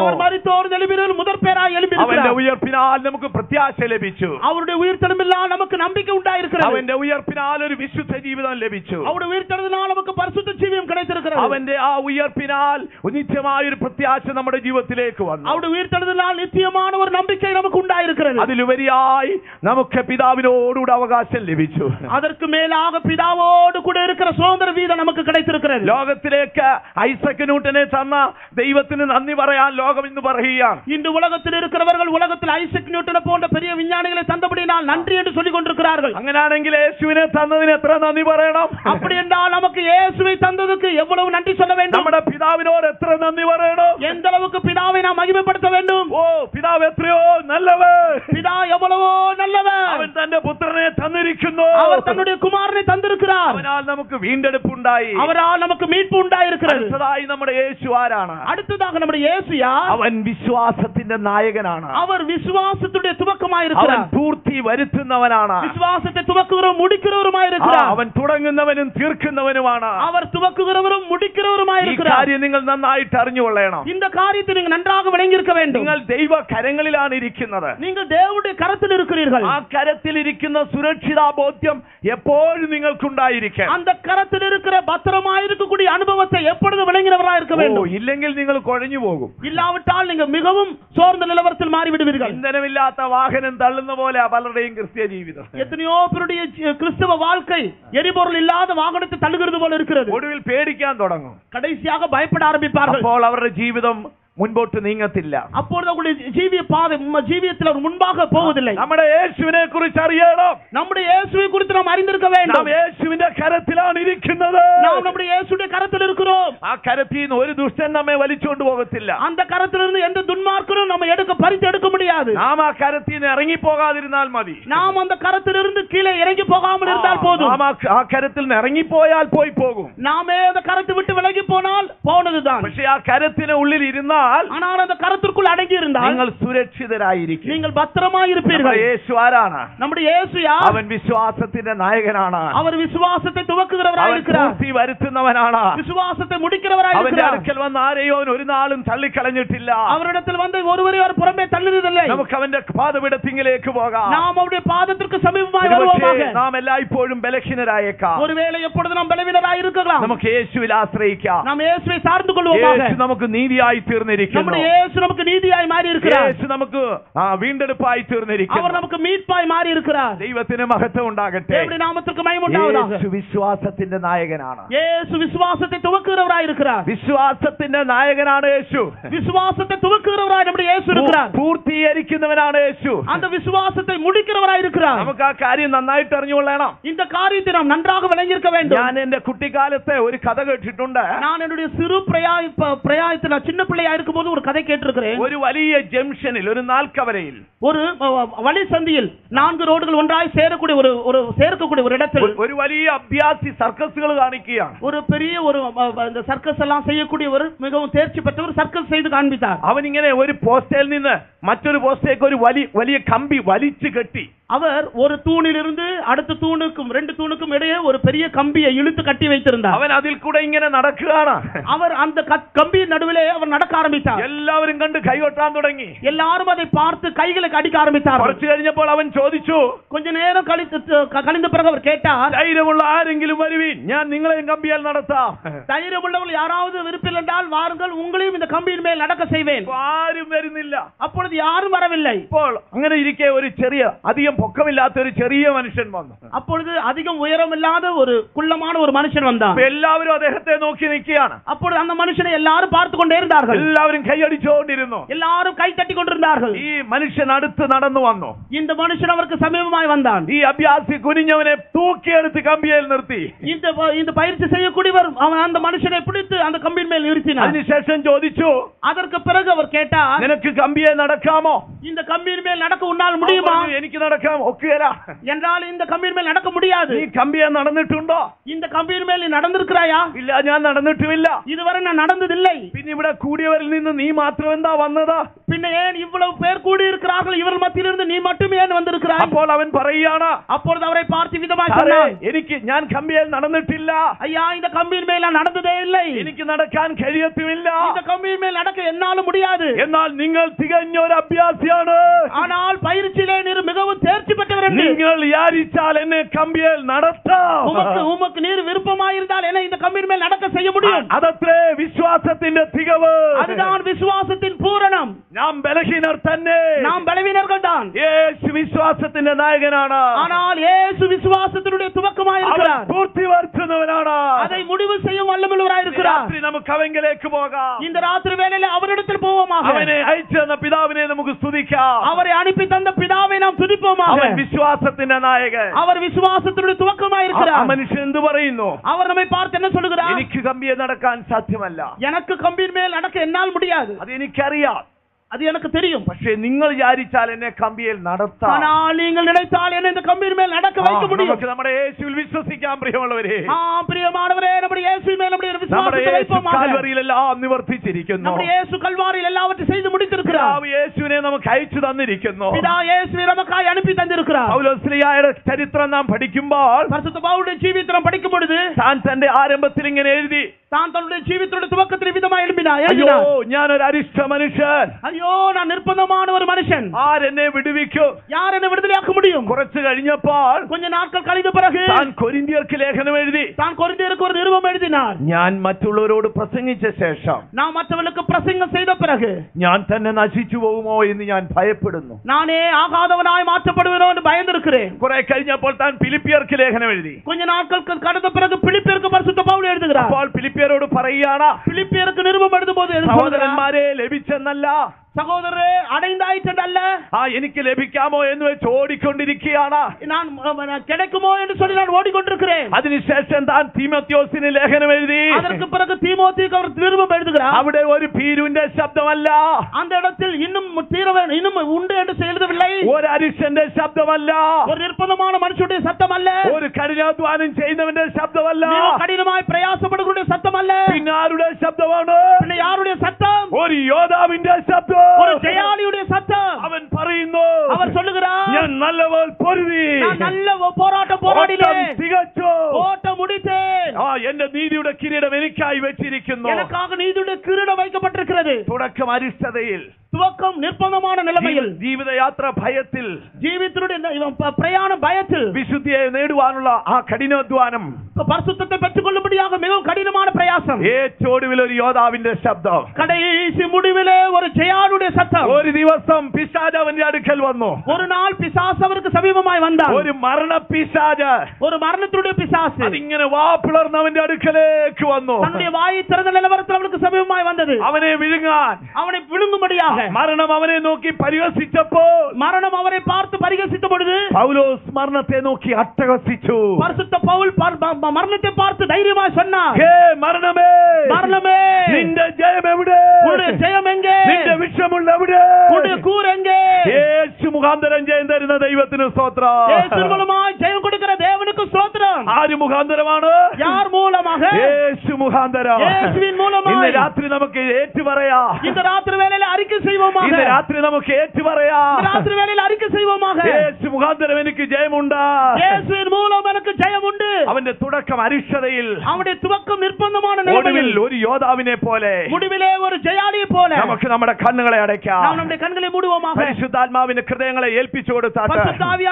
മുതൽപേരായി അവന്റെ ഉയർപ്പിനാൽ നമുക്ക് പ്രത്യാശ ലഭിച്ചു. അവരുടെ ഉയർത്തെലുമില്ലാ നമുക്ക് നമ്പിക്ക ഉണ്ടായിരിക്കുന്നു അവന്റെ ഉയർപ്പിനാൽ ഒരു വിശുദ്ധ ജീവിതം ലഭിച്ചു. അവരുടെ ഉയർത്തെലുതിനാൽ നമുക്ക് പരിശുദ്ധ ജീവിതം കിടച്ചിരിക്കുന്നു അവന്റെ ആ ഉയർപ്പിനാൽ നിത്യമായ ഒരു പ്രത്യാശ നമ്മുടെ ജീവിതത്തിലേക്ക് വന്നു. അവിടെ ഉയർത്തെഴുതി உயிர்த்தெழுதினால் நித்தியமான ஒரு நம்பிக்கை நமக்கு உண்டாயிருக்கிறது അതിലുപരിയായി നമുക്ക് പിതാവിനോടുകൂടെ അവകാശം ലഭിച്ചു அதற்கு மேலாக பிதாவோடு கூட இருக்கிற சுதந்திர வீதம் நமக்கு கிடைத்திருக்கிறது ലോകത്തിലേക്ക് ഐസക് ന്യൂട്ടനെ തന്ന ദൈവത്തിന് നന്ദി പറയാൻ ലോകം ഇന്ന് പറയുകയാണ് இன்று உலகத்தில் இருக்கிறவர்கள் உலகத்தில் ஐசக் நியூட்டனை போன்ற பெரிய விஞ்ஞானிகளை தந்தபடியினால் நன்றி என்று சொல்லிக் கொண்டிருக்கிறார்கள் അങ്ങനാണെങ്കിൽ യേശുവിനെ തന്നതിന് എത്ര നന്ദി പറയണം அப்படி என்றால் நமக்கு இயேசுவை தந்ததுக்கு எவ்வளவு நன்றி சொல்ல வேண்டும் നമ്മുടെ പിതാവിനോട് എത്ര നന്ദി പറയണം எந்த அளவுக்கு பிதாவை நாம் மகிமைப்படுத்த வேண்டும் ഓ പിതാവ് എത്രയോ നല്ലവൻ பிதா எவ்வளவோ நல்லவர் അവൻ തന്റെ പുത്രനെ തന്നിരിക്കുന്നു அவர் தன்னுடைய குமாரனை தந்திருக்கிறார் അവനാൽ നമുക്ക് വീണ്ടെടുപ്പുണ്ടായി அவரால் நமக்கு மீட்பு உண்டாயிருக்கிறது അടുത്തതായി നമ്മുടെ യേശു ആരാണ് அடுத்ததாக நம்முடைய இயேசு யார் അവൻ വിശ്വാസത്തിന്റെ നായകനാണ് அவர் விசுவாசத்துடைய അവൻ துவக்கமாயிருக்கிறார் പൂർത്തി വരുത്തുന്നവനാണ് விசுவாசத்தை துவக்குகிறவரும் ആ, முடிக்கிறவருமாயிருக்கிறார் അവൻ തുടങ്ങുന്നവനും തീർക്കുന്നവനുമാണ് அவர் துவக்குகிறவரும் ഈ முடிக்கிறவருமாயிருக்கிறார் കാര്യം നിങ്ങൾ നന്നായിട്ട് അറിഞ്ഞുകൊള്ളണം இந்த காரியத்தை நீங்கள் நன்றாக விளங்கியிருக்க வேண்டும் നിങ്ങൾ ദൈവ കരങ്ങളിലാണ് ഇരിക്കുന്നത് நீங்கள் தேவனுடைய கரத்தில் இருக்கிறீர்கள் ആ കരത്തിലിരിക്കുന്ന സുരക്ഷിതാ ബോധ്യം എപ്പോഴും നിങ്ങൾക്കുണ്ടായിരിക്കണം அந்த கரத்தில் இருக்கிற பத்திரமா இருக்கக்கூடிய அனுபவத்தை எப்பொழுது விளங்கினவரா இருக்க ഓ வேண்டும் ഇല്ലെങ്കിൽ നിങ്ങൾ കുഴഞ്ഞു പോകും இல்லாவிட்டால் நீங்க மிகவும் சோர்ந்த நிலவரத்தில் மாறிவிடுவீர்கள் ഇന്ധനമില്ലാത്ത വാഹനം തള്ളുന്ന പോലെ പലരുടെയും ക്രിസ്ത്യ ജീവിതം எத்தனையோ பேருடைய ஜி- கிறிஸ்தவ வாழ்க்கை எரிபொருள் இல்லாத வாகனத்தை தள்ளுகிறது போல இருக்கிறது ഒടുവിൽ പേടിക്കാൻ തുടങ്ങും கடைசியாக பயப்பட ஆரம்பிப்பார்கள் അപ്പോൾ അവരുടെ ജീവിതം മുൻപോട്ട് നീങ്ങത്തില്ല அப்பொழுது அவங்களுடைய ஜீவிய பாதை ம- ஜீவியத்தில் அவர் முன்பாக போவதில்லை നമ്മുടെ യേശുവിനെ കുറിച്ച് അറിയണം நம்முடைய இயேசுவை குறித்து நாம் அறிந்திருக்க നാം வேண்டும் യേശുവിന്റെ കരത്തിലാണ് ഇരിക്കുന്നത് நாம் நம்முடைய இயேசுடைய கரத்தில் இருக்கிறோம் ആ കരത്തിൽ നിന്ന് ഒരു ദുഷ്ടൻ നമ്മെ വലിച്ചുകൊണ്ട് പോകത്തില്ല அந்த கரத்திலிருந்து எந்த துன்மார்க்கனும் நம்ம எடுக்க பறித்து எடுக்க முடியாது നാം ആ കരത്തിൽ നിന്ന് ഇറങ്ങിപ്പോകാതിരുന്നാൽ മതി நாம் அந்த கரத்திலிருந்து கீழே இறங்கி போகாமல் இருந்தால் போதும் നാം ആ ആ കരത്തിൽ നിന്ന് ഇറങ്ങിപ്പോയാൽ പോയി പോകും நாமே அந்த கரத்தை விட்டு விலகி போனால் போனதுதான் പക്ഷെ ആ കരത്തിന് ഉള്ളിൽ ഇരുന്നാൽ ஆனால் அந்த கரத்திற்குள் அடங்கி இருந்தால் നിങ്ങൾ സുരക്ഷിതരായിരിക്കും நீங்கள் பத்திரமா നമ്മുടെ இருப்பீர்கள் യേശു ആരാണ് நம்முடைய இயேசு யார் അവൻ വിശ്വാസത്തിന്റെ നായകനാണ് அவர் விசுவாசத்தை துவக்குகிறவராய் അവൻ இருக்கிறார் പൂർത്തി വരുത്തുന്നവനാണ് விசுவாசத்தை முடிக்கிறவராய் അവന്റെ இருக்கிறார் അടുക്കൽ വന്ന ആരെയോ അവൻ ഒരു നാളും തള്ളിക്കളഞ്ഞിട്ടില്ല அவரிடத்தில் வந்து ஒருவரை அவர் புறம்பே தள்ளுவதில்லை നമുക്ക് അവന്റെ പാതപിടത്തിങ്കിലേക്ക് പോകാം நாம் அவருடைய பாதத்திற்கு சமீபமாய் ഒരുപക്ഷേ வருவோமாக നാം എല്ലായ്പ്പോഴും ബലഹീനരായേക്കാം ஒருவேளை எப்பொழுது நாம் பலவீனராய் இருக்கலாம் നമുക്ക് യേശുവിൽ ആശ്രയിക്കാം நாம் இயேசுவை சார்ந்து கொள்வோமாக യേശു നമുക്ക് നീതിയായി തീർന്നിരിക്കുന്നു நம்முடைய இயேசு நமக்கு நீதியாய் மாறி இருக்கிறார் യേശു നമുക്ക് ആ വീണ്ടെടുപ്പായി அவர் തീർന്നിരിക്കുന്നു நமக்கு மீட்பாய் மாறி இருக்கிறார் ദൈവത്തിന് മഹത്വം ഉണ്ടാകട്ടെ தேவனுடைய நாமத்திற்கு மகிமுண்டாவதாக യേശു വിശ്വാസത്തിന്റെ നായകനാണ് இயேசு விசுவாசத்தை துவக்குகிறவராய் இருக்கிறார் വിശ്വാസത്തിന്റെ നായകനാണ് യേശു விசுவாசத்தை துவக்குகிறவராய் நம்முடைய இயேசு இருக்கிறார் പൂർത്തീകരിക്കുന്നവനാണ് യേശു அந்த விசுவாசத்தை முடிக்கிறவராய் இருக்கிறார் നമുക്ക് ആ കാര്യം നന്നായിട്ട് അറിഞ്ഞുകൊള്ളണം இந்த காரியத்தை நாம் நன்றாக விளங்கியிருக்க வேண்டும் ഞാൻ എന്റെ കുട്ടിക്കാലത്തെ ഒരു കഥ കേട്ടിട്ടുണ്ട് நான் என்னுடைய சிறு பிரயாய ப- பிரயாயத்தில் நான் சின்ன பிள்ளையா இருக்கும்போது ஒரு கதை கேட்டிருக்கிறேன் ഒരു വലിയ ജംഗ്ഷനിൽ ഒരു നാൽക്കവരയിൽ ஒரு அ, வழி சந்தியில் நான்கு ரோடுகள் ஒன்றாய் சேரக்கூடிய ஒரு ஒரு சேர்க்கக்கூடிய ஒரு இடத்தில் ഒരു- ഒരു വലിയ അഭ്യാസി സർക്കസുകൾ കാണിക്കുകയാണ് ஒரு பெரிய ஒரு அ, அ, இந்த சர்க்கஸ் எல்லாம் செய்யக்கூடியவர் மிகவும் தேர்ச்சி பெற்றவர் சர்க்கஸ் செய்து காண்பித்தார் അവനിങ്ങനെ ഒരു പോസ്റ്റയിൽ നിന്ന് മറ്റൊരു പോസ്റ്റേക്ക് ഒരു വലിയ വലിയ കമ്പി വലിച്ചു കെട്ടി அவர் ஒரு தூணிலிருந்து அடுத்த தூணுக்கும் ரெண்டு தூணுக்கும் இடையே ஒரு பெரிய கம்பியை இழுத்து கட்டி வைத்திருந்தார் അവൻ അതിൽ കൂടെ ഇങ്ങനെ നടക്കുകയാണ് அவர் அந்த க- கம்பியின் நடுவிலே அவர் நடக்க എല്ലാവരും കണ്ട് കൈകൊട്ടാൻ തുടങ്ങി. എല്ലാവരും അതെ പാർത്ത് കൈകളൊക്കെ അടിക്കാൻ ആരംഭിച്ചാർ കുറച്ച് കഴിഞ്ഞപ്പോൾ അവൻ ചോദിച്ചു കൊഞ്ച നേരം കളി പ്രകവർ കേട്ടാ ധൈര്യമുള്ള ആരെങ്കിലും വരുവീൻ. ഞാൻ നിങ്ങളെയും കമ്പിയാൽ നടത്താം. ധൈര്യമുള്ളവർ യാറാവത് വിരുപ്പിലുണ്ടാൽ വാറുകൾ ഉങ്ങളെയും ഇന്ന് കമ്പിയിൽ മേൽ നടക്ക ചെയ്വേൻ ആരും വരുന്നില്ല. അപ്പോൾ ആരും വരവില്ല. ഇപ്പോൾ അങ്ങനെ ഇരിക്കെ ഒരു ചെറിയ അധികം പൊക്കമില്ലാത്ത ഒരു ചെറിയ മനുഷ്യൻ വന്നു. അപ്പോൾ അധികം ഉയരമില്ലാതെ ഒരു കുള്ളമാണ് ഒരു മനുഷ്യൻ വന്നാ എല്ലാവരും അദ്ദേഹത്തെ നോക്കി നിൽക്കുകയാണ്. അപ്പോൾ അന്ന് മനുഷ്യനെ എല്ലാവരും പാർത്തുകൊണ്ടേ ഉണ്ടാകും എല്ലാവരും കൈയടിച്ചുകൊണ്ടിരുന്നു எல்லாரும் கை தட்டி கொண்டிருந்தார்கள் ഈ മനുഷ്യൻ അടുത്ത് നടന്നു വന്നു இந்த மனுஷன் அவருக்கு சமீபமாய் வந்தான் ഈ അഭ്യാസി കുനിഞ്ഞവനെ തൂക്കിയെടുത്ത് കമ്പിയിൽ നിർത്തി இந்த ப- இந்த பயிற்சி செய்யக்கூடியவர் அவன் அந்த மனுஷனை பிடித்து அந்த கம்பியின் மேல் நிறுத்தினார் അതിനുശേഷം ചോദിച്ചു அதற்கு பிறகு அவர் கேட்டார் നിനക്ക് കമ്പിയെ നടക്കാമോ இந்த கம்பியின் மேல் நடக்க உன்னால் അവൻ முடியுமா പറഞ്ഞു, എനിക്ക് നടക്കാം ഒക്കുകയില്ല என்றால் இந்த கம்பியின் மேல் நடக்க முடியாது നീ കമ്പിയെ നടന്നിട്ടുണ്ടോ இந்த கம்பியின் மேல் நீ நடந்திருக்கிறாயா ഇല്ല ഞാൻ നടന്നിട്ടുമില്ല இதுவரை நான் நடந்ததில்லை പിന്നെ ഇവിടെ കൂടിയവരിൽ നിന്ന് നീ മാത്രം എന്താ വന്നതാ? പിന്നെ ഏൻ ഇവ്വളവ് പേർ കൂടി ഇവർ മത്തിലിരുന്ന് നീ മട്ടും ഏൻ വന്നിരിക്കാ അപ്പോൾ അവൻ പറയുകയാണ് അപ്പോൾ അവരെ പാർട്ടി വിധമാക്കാ എനിക്ക് ഞാൻ കമ്പിയിൽ നടന്നിട്ടില്ല. അയ്യാ ഇന്റെ കമ്പിയിൽമേല നടന്നതേ ഇല്ല? എനിക്ക് നടക്കാൻ കഴിയത്തുമില്ല. ഇന്റെ കമ്പിയിൽമേൽ നടക്ക എന്നാലും മുടിയാത്. എന്നാൽ നിങ്ങൾ തികഞ്ഞ ഒരു അഭ്യാസിയാണ്. ആനാൽ പൈരിച്ചിലേ നീർ മികവും തേർച്ചി പെട്ടവരുണ്ട് നിങ്ങൾ യാരിച്ചാൽ എന്നെ കമ്പിയിൽ നടത്താം. ഉമക്ക് ഉമക്ക് നീർ വിരുപ്പമായിരുന്നാൽ എന്നെ ഇന്റെ കമ്പിയിൽമേൽ നടക്ക ചെയ്യ മുടിയും അതത്രേ വിശ്വാസത്തിന്റെ തികവ്. അത് அதுதான் விசுவாசத்தின் பூரணம் നാം ബലഹീനർ തന്നെ நாம் பலவீனர்கள் தான் യേശു വിശ്വാസത്തിന്റെ നായകനാണ് ஆனால் இயேசு விசுவாசத்தினுடைய അവൻ துவக்கமாயிருக்கிறார் പൂർത്തി വരുത്തുന്നവനാണ് அதை முடிவு செய்யும் ഈ வல்லமுள்ளவராயிருக்கிறார் രാത്രി നമുക്ക് അവങ്കിലേക്ക് പോകാം இந்த ராத்திரி வேளையில அவரிடத்தில் போவோமாக അവനെ അയച്ചു തന്ന പിതാവിനെ നമുക്ക് സ്തുതിക്കാം அவரை அனுப்பி தந்த பிதாவை நாம் துதிப்போமாக അവൻ വിശ്വാസത്തിന്റെ നായകൻ அவர் விசுவாசத்தினுடைய ആ- ആ துவக்கமாயிருக்கிறார் മനുഷ്യൻ എന്ത് പറയുന്നു அவர் நம்மை பார்த்து என்ன சொல்லுகிறார் എനിക്ക് കമ്പിയെ നടക്കാൻ സാധ്യമല്ല எனக்கு கம்பியின் மேல் நடக்க என்னால் முடியாது അത് എനിക്കറിയാം அது எனக்கு தெரியும் പക്ഷേ നിങ്ങൾ വിചാരിച്ചാൽ എന്നെ കമ്പിയിൽ നടത്താം ஆனால் நீங்கள் நினைத்தால் என்ன இந்த கம்பியின் மேல் நடக்க ആ, வைக்க முடியும் നമുക്ക് നമ്മുടെ യേശുവിൽ വിശ്വസിക്കാൻ പ്രിയമുള്ളവരെ ஆ பிரியமானவரே நம்முடைய இயேசுவின் மேல் நம்முடைய നമ്മുടെ விசுவாசத்தை യേശു வைப்போமாக കാൽവറിയിലെല്ലാം നിവർത്തിച്ചിരിക്കുന്നു நம்முடைய இயேசு கல்வாரியில் எல்லாவற்றையும் செய்து முடித்திருக்கிறார் പിതാവ് യേശുവിനെ നമുക്ക് അയച്ചു തന്നിരിക്കുന്നു பிதா இயேசுவை நமக்காய் அனுப்பி தந்திருக்கிறார் പൗലോസ്ലിയായുടെ ചരിത്രം നാം പഠിക്കുമ്പോൾ பரிசுத்த பவுலுடைய ஜீவித்திரம் படிக்கும் பொழுது താൻ തന്റെ ആരംഭത്തിൽ ഇങ്ങനെ എഴുതി താൻ തന്റെ ജീവിതത്തിന്റെ തുടക്കത്തിന് വിധമായി അയ്യോ ഞാൻ ഒരു അരിഷ്ട മനുഷ്യൻ. അയ്യോ ഞാൻ നിർബന്ധമാണ് ഒരു മനുഷ്യൻ. ആരെന്നെ വിടുവിക്കും? ആരെന്നെ വിടുതലാക്ക മുടിയും? കുറച്ച് കഴിഞ്ഞപ്പോൾ കൊഞ്ഞ നാൾക്കൾ കഴിഞ്ഞ പിറകെ താൻ കൊരിന്തിയർക്ക് ലേഖനം എഴുതി. താൻ കൊരിന്തിയർക്ക് ഒരു നിരുപം എഴുതിനാർ ഞാൻ മറ്റുള്ളവരോട് പ്രസംഗിച്ച ശേഷം ഞാൻ മറ്റവർക്ക് പ്രസംഗം ചെയ്ത പിറകെ ഞാൻ തന്നെ നശിച്ചു പോകുമോ എന്ന് ഞാൻ ഭയപ്പെടുന്നു. നാനേ ആഘാതവനായി മാറ്റപ്പെടുവനോ എന്ന് ഭയന്നിരിക്കേ കുറെ കഴിഞ്ഞപ്പോൾ താൻ ഫിലിപ്പിയർക്ക് ലേഖനം എഴുതി. കൊഞ്ഞ നാൾക്കൾക്ക് കടന്ന പിറകെ ഫിലിപ്പിയർക്ക് പരിശുദ്ധ പൗളി എഴുതുക അപ്പോൾ ഫിലിപ്പിയരോട് പറയുകയാണ് பிலிப்பியருக்கு நிருபம் எழுதும் போது எது சொல்கிறார்? സഹോദരന്മാരെ ലഭിച്ചെന്നല്ല சகோதரரே அடைந்தாயிற்றல்ல ആ എനിക്ക് ലഭിക്കാമോ എന്ന് വെച്ച് ഓടിക്കൊണ്ടിരിക്കുകയാണ് நான் அஹ், நான் கிடைக்குமோ என்று சொல்லி நான் ஓடிக்கொண்டிருக்கிறேன் അതിനുശേഷം താൻ തീമത്യോസിന് ലേഖനം എഴുതി அதற்கு பிறகு தீமோத்திக்கு அவர் நிருபம் எழுதுகிறார் അവിടെ ഒരു ഭീരുവിന്റെ ശബ്ദമല്ല அந்த இடத்தில் இன்னும் தீரவ இன்னும் உண்டு என்று எழுதவில்லை ഒരു അരിഷ്ടന്റെ ശബ്ദമല്ല ஒரு நிர்பந்தமான மனுஷனுடைய சத்தம் அல்ல ഒരു കഠിനാധ്വാനം ചെയ്യുന്നവന്റെ ശബ്ദമല്ല மிக கடினமாய் பிரயாசப்படுகிற சத்தம் அல்ல പിന്നെ ആരുടെ ശബ്ദമാണ് பின்ன யாருடைய சத்தம் ഒരു യോദ്ധാവിന്റെ ശബ്ദം ஒரு ஜெயாலியுடைய சத்தம் അവൻ പറയുന്നു அவர் சொல்லுகிறார் ഞാൻ നല്ലവൾ പൊരുതി நான் நல்ல போராட்டம் ഓട്ടം போராடினேன் തികച്ചു ஓட்டம் முடித்தேன் ആ എന്റെ നീതിയുടെ കിരീടം എനിക്കായി വെച്ചിരിക്കുന്നു எனக்காக நீதியுடைய கிரீடம் வைக்கப்பட்டிருக்கிறது തുടക്കം അരിഷ്ടതയിൽ துவக்கம் நிர்பந்தமான நிலைமையில் ജീവിതയാത്ര ഭയത്തിൽ ஜீவித்தினுடைய இவன் ப- பிரயாண பயத்தில் വിശുദ്ധിയെ നേടുവാനുള്ള ആ കഠിനാധ്വാനം பரிசுத்தத்தை பெற்றுக் கொள்ளும்படியாக மிகவும் கடினமான பிரயாசம் ഏറ്റവും ഒടുവിൽ ഒരു യോദ്ധാവിന്റെ ശബ്ദം கடைசி முடிவிலே ஒரு ஜெயானுடைய சத்தம் ഒരു ദിവസം പിശാജ് അവന്റെ അടുക്കൽ വന്നു ஒரு நாள் பிசாசு அவருக்கு சமீபமாய் வந்தான் ഒരു മരണ പിശാജ് ஒரு மரணத்தினுடைய பிசாசு അതിങ്ങനെ വാ പിളർന്നവന്റെ അടുക്കലേക്ക് വന്നു தன்னுடைய வாயை திறந்த நிலவரத்தில் அவனுக்கு சமீபமாய் வந்தது അവനെ വിഴുങ്ങാൻ அவனை விழுங்கும்படியாக മരണം അവനെ നോക്കി പരിഹസിച്ചപ്പോൾ மரணம் அவரை பார்த்து பரிகசித்த பொழுது പൗലോസ് മരണത്തെ നോക്കി അട്ടഹസിച്ചു பரிசுத்த பவுல் பார்- ப- ப- மரணத்தை பார்த்து தைரியமாய் சொன்னார் മരണമേ. മരണമേ. നിന്റെ ജയം എവിടെ ജയം നിന്റെ വിഷമുള്ള എവിടെ? യേശു മുഖാന്തരം ജയം തരുന്ന ദൈവത്തിന് സ്തോത്രം. ജയം കൊടുക്കുന്ന ദേവനുക്ക് സ്തോത്രം. ആര് മുഖാന്തരമാണ്? യാർ മൂലമാക യേശു മുഖാന്തരം. ഇന്ന് രാത്രി നമുക്ക് ഏറ്റുപറയാ. ഇന്ന് രാത്രി വേളയിൽ അറിക്ക് ഇന്ന് രാത്രി നമുക്ക് ഏറ്റുപറയാ. രാത്രി വേളയിൽ അറിക്ക് യേശു മുഖാന്തരം എനിക്ക് ജയമുണ്ട്. യേശുവിൻ മൂലം എനിക്ക് ജയമുണ്ട്. അവന്റെ തുടക്കം അരിഷ്ടതയിൽ അവന്റെ തുടക്കം നിർബന്ധം സ്വന്തമാണ് ഒടുവിൽ ഒരു യോദാവിനെ പോലെ മുടിവിലെ ഒരു ജയാളിയെ പോലെ നമുക്ക് നമ്മുടെ കണ്ണുകളെ അടയ്ക്കാം. നാം നമ്മുടെ കണ്ണുകളെ മൂടുവോമാക. പരിശുദ്ധാത്മാവിന്റെ ഹൃദയങ്ങളെ ഏൽപ്പിച്ചു കൊടുത്താട്ട്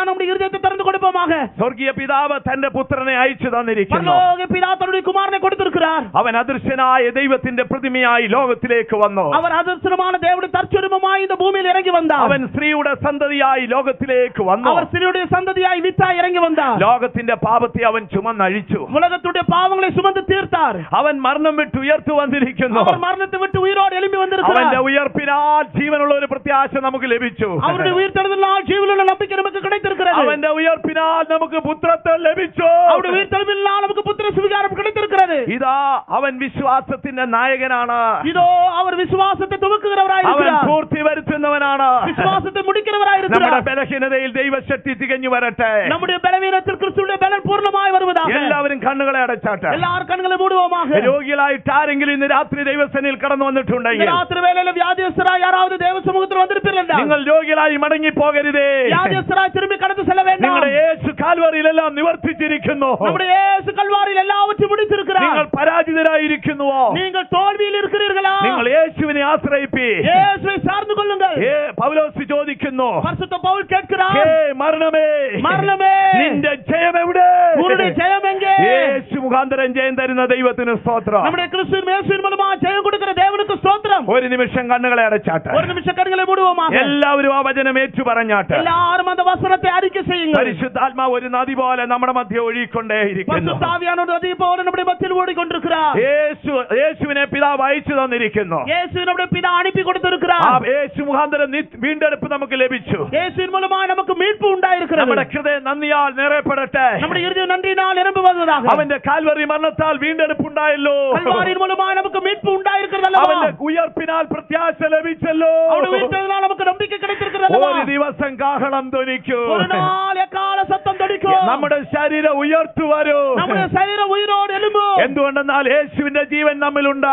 നമ്മുടെ ഹൃദയത്തെ തുറന്നു കൊടുപ്പമാക. സ്വർഗീയ പിതാവ് തന്റെ പുത്രനെ അയച്ചു തന്നിരിക്കുന്നു. പരലോക പിതാവ് കുമാരനെ കൊടുത്തിരിക്കുകയാർ അവൻ അദൃശ്യനായ ദൈവത്തിന്റെ പ്രതിമയായി ലോകത്തിലേക്ക് വന്നു. അവൻ അദൃശ്യമാണ് ദൈവത്തിന്റെ തർച്ചുരൂപമായി ഈ ഭൂമിയിൽ ഇറങ്ങി വന്ന അവൻ സ്ത്രീയുടെ സന്തതിയായി ലോകത്തിലേക്ക് വന്നു. അവർ സ്ത്രീയുടെ സന്തതിയായി വിത്തായി ഇറങ്ങി വന്ന ലോകത്തിന്റെ പാപത്തെ അവൻ ചുമന്നഴിച്ചു. ഉലകത്തിന്റെ പാവങ്ങളെ ചുമന്ന് തീർത്താർ. അവൻ മരണം വിട്ട് ഉയർത്തു വന്നിരിക്കുന്നു. അവൻ മരണത്തെ വിട്ട് ഉയരോട് എലുമ്പി വന്നിരിക്കുന്നു. അവന്റെ ഉയർപ്പിനാൽ ജീവനുള്ള ഒരു പ്രത്യാശ നമുക്ക് ലഭിച്ചു. അവരുടെ ഉയർത്തെഴുതലിനാൽ ജീവനുള്ള നമ്പിക്ക നമുക്ക് കിടത്തിരിക്കുന്നത് അവന്റെ ഉയർപ്പിനാൽ നമുക്ക് പുത്രത്തെ ലഭിച്ചു. അവരുടെ ഉയർത്തെഴുതലിനാൽ നമുക്ക് പുത്ര സ്വീകാരം കിടത്തിരിക്കുന്നത് ഇതാ അവൻ വിശ്വാസത്തിന്റെ നായകനാണ്. ഇതോ അവർ വിശ്വാസത്തെ തുവക്കുകാരായി അവൻ പൂർത്തി വരുത്തുന്നവനാണ്. വിശ്വാസത്തെ മുടിക്കുന്നവരായിരുന്നു നമ്മുടെ ബലഹീനതയിൽ ദൈവശക്തി തികഞ്ഞു വരട്ടെ. നമ്മുടെ ബലഹീനത്തിൽ ക്രിസ്തുവിന്റെ ബലം പൂർണമായി വരുവതാണ് എല്ലാവരും കണ്ണുകളെ അടച്ചാട്ടെ. എല്ലാവരും കണ്ണുകളെ മൂടുവോ? மூடுவோமாக രോഗികളായിട്ട് ആരെങ്കിലും ഇന്ന് രാത്രി ദൈവസേനയിൽ കടന്നു இந்த വന്നിട്ടുണ്ടെങ്കിൽ ராத்திரி வேளையில வியாதியஸ்தராய் யாராவது தேவ சமூகத்தில் வந்திருப்பீர்கள் നിങ്ങൾ രോഗികളായി മടങ്ങി പോകരുതേ வியாதியஸ்தராய் திரும்பி கடந்து செல்ல നിങ്ങളുടെ வேண்டாம் യേശു കാൽവറിയിലെല്ലാം നിവർത്തിച്ചിരിക്കുന്നു நம்முடைய இயேசு கல்வாரியில் எல்லாவற்றையும் முடித்திருக்கிறார் നിങ്ങൾ പരാജിതരായിരിക്കുന്നുവോ நீங்கள் தோல்வியில் இருக்கிறீர்களா നിങ്ങൾ യേശുവിനെ ആശ്രയിപ്പി இயேசுவை சார்ந்து கொள்ளுங்கள் ഏ പൗലോസ് ചോദിക്കുന്നു பரிசுத்த பவுல் கேட்கிறார் ഹേ മരണമേ മരണമേ, നിന്റെ ജയം എവിടെ உன்னுடைய ஜெயம் எங்கே യേശു മുഖാന്തരം ജയം തരുന്ന ദൈവത്തിന് സ്തോത്രം நம்முடைய கிறிஸ்துவின் இயேசுவின் மூலமா ஜெயம் கொடுக்கிற தேவனுக்கு ஸ்தோத்திரம் ഒരു നിമിഷം കണ്ണുകളെ അടച്ചാട്ടെ ஒரு நிமிஷம் கண்களை மூடுவோமாக എല്ലാവരും ആ വചനം ഏറ്റു പറഞ്ഞാട്ടെ எல்லாரும் அந்த வசனத்தை அறிக்கை செய்யுங்கள் പരിശുദ്ധാത്മാവ് ഒരു നദി പോലെ നമ്മുടെ മധ്യ ഒഴുകിക്കൊണ്ടേയിരിക്കുന്നു பரிசுத்தாவியான ஒரு நதி போல நம்முடைய மத்தியில் ஓடிக்கொண்டிருக்கிறார் യേശു യേശുവിനെ പിതാവ് അയച്ചു തന്നിരിക്കുന്നു இயேசு நம்முடைய பிதா அனுப்பி ആ கொடுத்திருக்கிறார் യേശു മുഖാന്തരം നിത്- വീണ്ടെടുപ്പ് നമുക്ക് ലഭിച്ചു இயேசுவின் மூலமா நமக்கு மீட்பு உண்டாயிருக்கிறது നമ്മുടെ ഹൃദയം നന്ദിയാൽ നിറയപ്പെടട്ടെ நம்முடைய இறுதி நன்றினால் நிரம்புவதாக അവന്റെ കാൽവറി മരണത്താൽ വീണ്ടെടുപ്പുണ്ടായല്ലോ கல்வாரியின் மூலமா நமக்கு மீட்பு உண்டாயிருக்கிறது அல்லவா അവന്റെ ഉയർപ്പിനാൽ പ്രത്യാശ ലഭിച്ചല്ലോ அவருடைய உயிர்த்தெழுதலால் நமக்கு நம்பிக்கை கிடைத்திருக்கிறது ഒരു அல்லவா ദിവസം കാഹളം ധ്വനിക്കൂ ஒரு நாள் எக்கால சத்தம் தொடிக்கும் നമ്മുടെ ശരീരം ഉയർത്തു വരൂ நம்முடைய சரீரம் உயிரோடு எழும்பும் എന്തുകൊണ്ടെന്നാൽ യേശുവിന്റെ ജീവൻ നമ്മിലുണ്ട്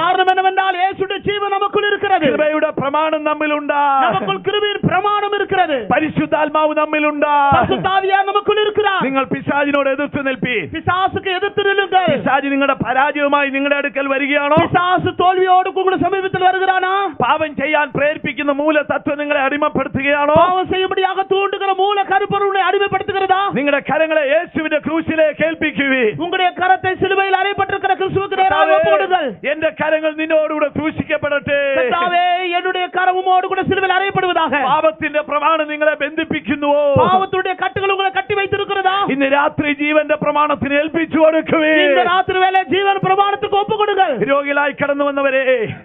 காரணம் என்னவென்றால் இயேசுடைய ஜீவன் நமக்குள் இருக்கிறது കൃപയുടെ പ്രമാണം നമ്മിലുണ്ട് நமக்குள் கிருபையின் பிரமாணம் இருக்கிறது പരിശുദ്ധാത്മാവ് നമ്മിലുണ്ട് பரிசுத்தாவியார் நமக்குள் இருக்கிறார் നിങ്ങൾ പിശാചിനോട് എതിർത്ത് നിൽപ്പീൻ பிசாசுக்கு எதிர்த்து நில்லுங்கள் പിശാചി നിങ്ങളുടെ പരാജയവുമായി നിങ്ങളുടെ അടുക്കൽ വരികയാണോ பிசாசு தோல்வியோடு உங்களுடைய சமீபத்தில் வருகிறானா പാപം ചെയ്യാൻ പ്രേരിപ്പിക്കുന്ന മൂലതത്വം നിങ്ങളെ അടിമപ്പെടുത്തുകയാണോ பாவம் செய்யும்படியாக தூண்டுகிற மூல கருப்பொருளை அடிமைப்படுத்துகிறதா നിങ്ങളുടെ കരങ്ങളെ യേശുവിന്റെ ക്രൂശിലേക്ക് ഏൽപ്പിക്കുവി உங்களுடைய கரத்தை சிலுவையில் அறையப்பட்டிருக்கிற கிறிஸ்துவுக்கு நேராக போடுங்கள் എന്റെ കരങ്ങൾ നിന്നോടുകൂടെ സൂക്ഷിക്കപ്പെടട്ടെ கர்த்தாவே என்னுடைய கரவுமோடு கூட சிலுவையில் அறையப்படுவதாக പാപത്തിന്റെ പ്രമാണം നിങ്ങളെ ബന്ധിപ്പിക്കുന്നുവോ பாவத்துடைய கட்டுகள் உங்களை கட்டி வைத்திருக்கிறதா ഇന്ന് രാത്രി ജീവന്റെ പ്രമാണത്തിന് ഏൽപ്പിച്ചു കൊടുക്കുവേ இந்த ராத்திரி നിങ്ങളുടെ ജീവൻ പ്രമാണത്തിൽ ഒപ്പുകൊടുക്കൽ. രോഗികളായി കടന്നു വന്നവരെ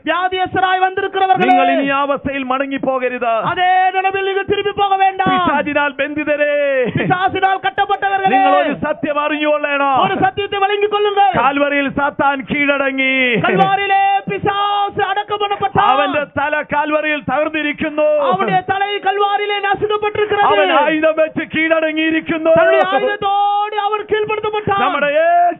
വ്യാധിയസ്ഥരായി വന്നിരിക്കുന്നവർ നിങ്ങൾ ഇനി അവസ്ഥയിൽ മടങ്ങി പോകരുത് അതേ നിലവിൽ നിങ്ങൾ തിരുമ്പി പോക വേണ്ടാതിനാൽ ബന്ധിതരെ. കട്ടപ്പെട്ടവർ നിങ്ങൾ ഒരു സത്യം അറിഞ്ഞുകൊള്ളണോ. ഒരു സത്യത്തെ വളങ്ങിക്കൊള്ളുന്നത് കാൽവറിയിൽ സത്താൻ കീഴടങ്ങി. കാൽവാറിലെ പിശാസ് അടക്കപ്പെടപ്പെട്ട തല കാൽവറിയിൽ തകർന്നിരിക്കുന്നു. അവന്റെ തലയിൽ കൽവാറിലെ നശിതപ്പെട്ടിരിക്കുന്നു ആയുധം വെച്ച് കീഴടങ്ങിയിരിക്കുന്നു. നമ്മുടെ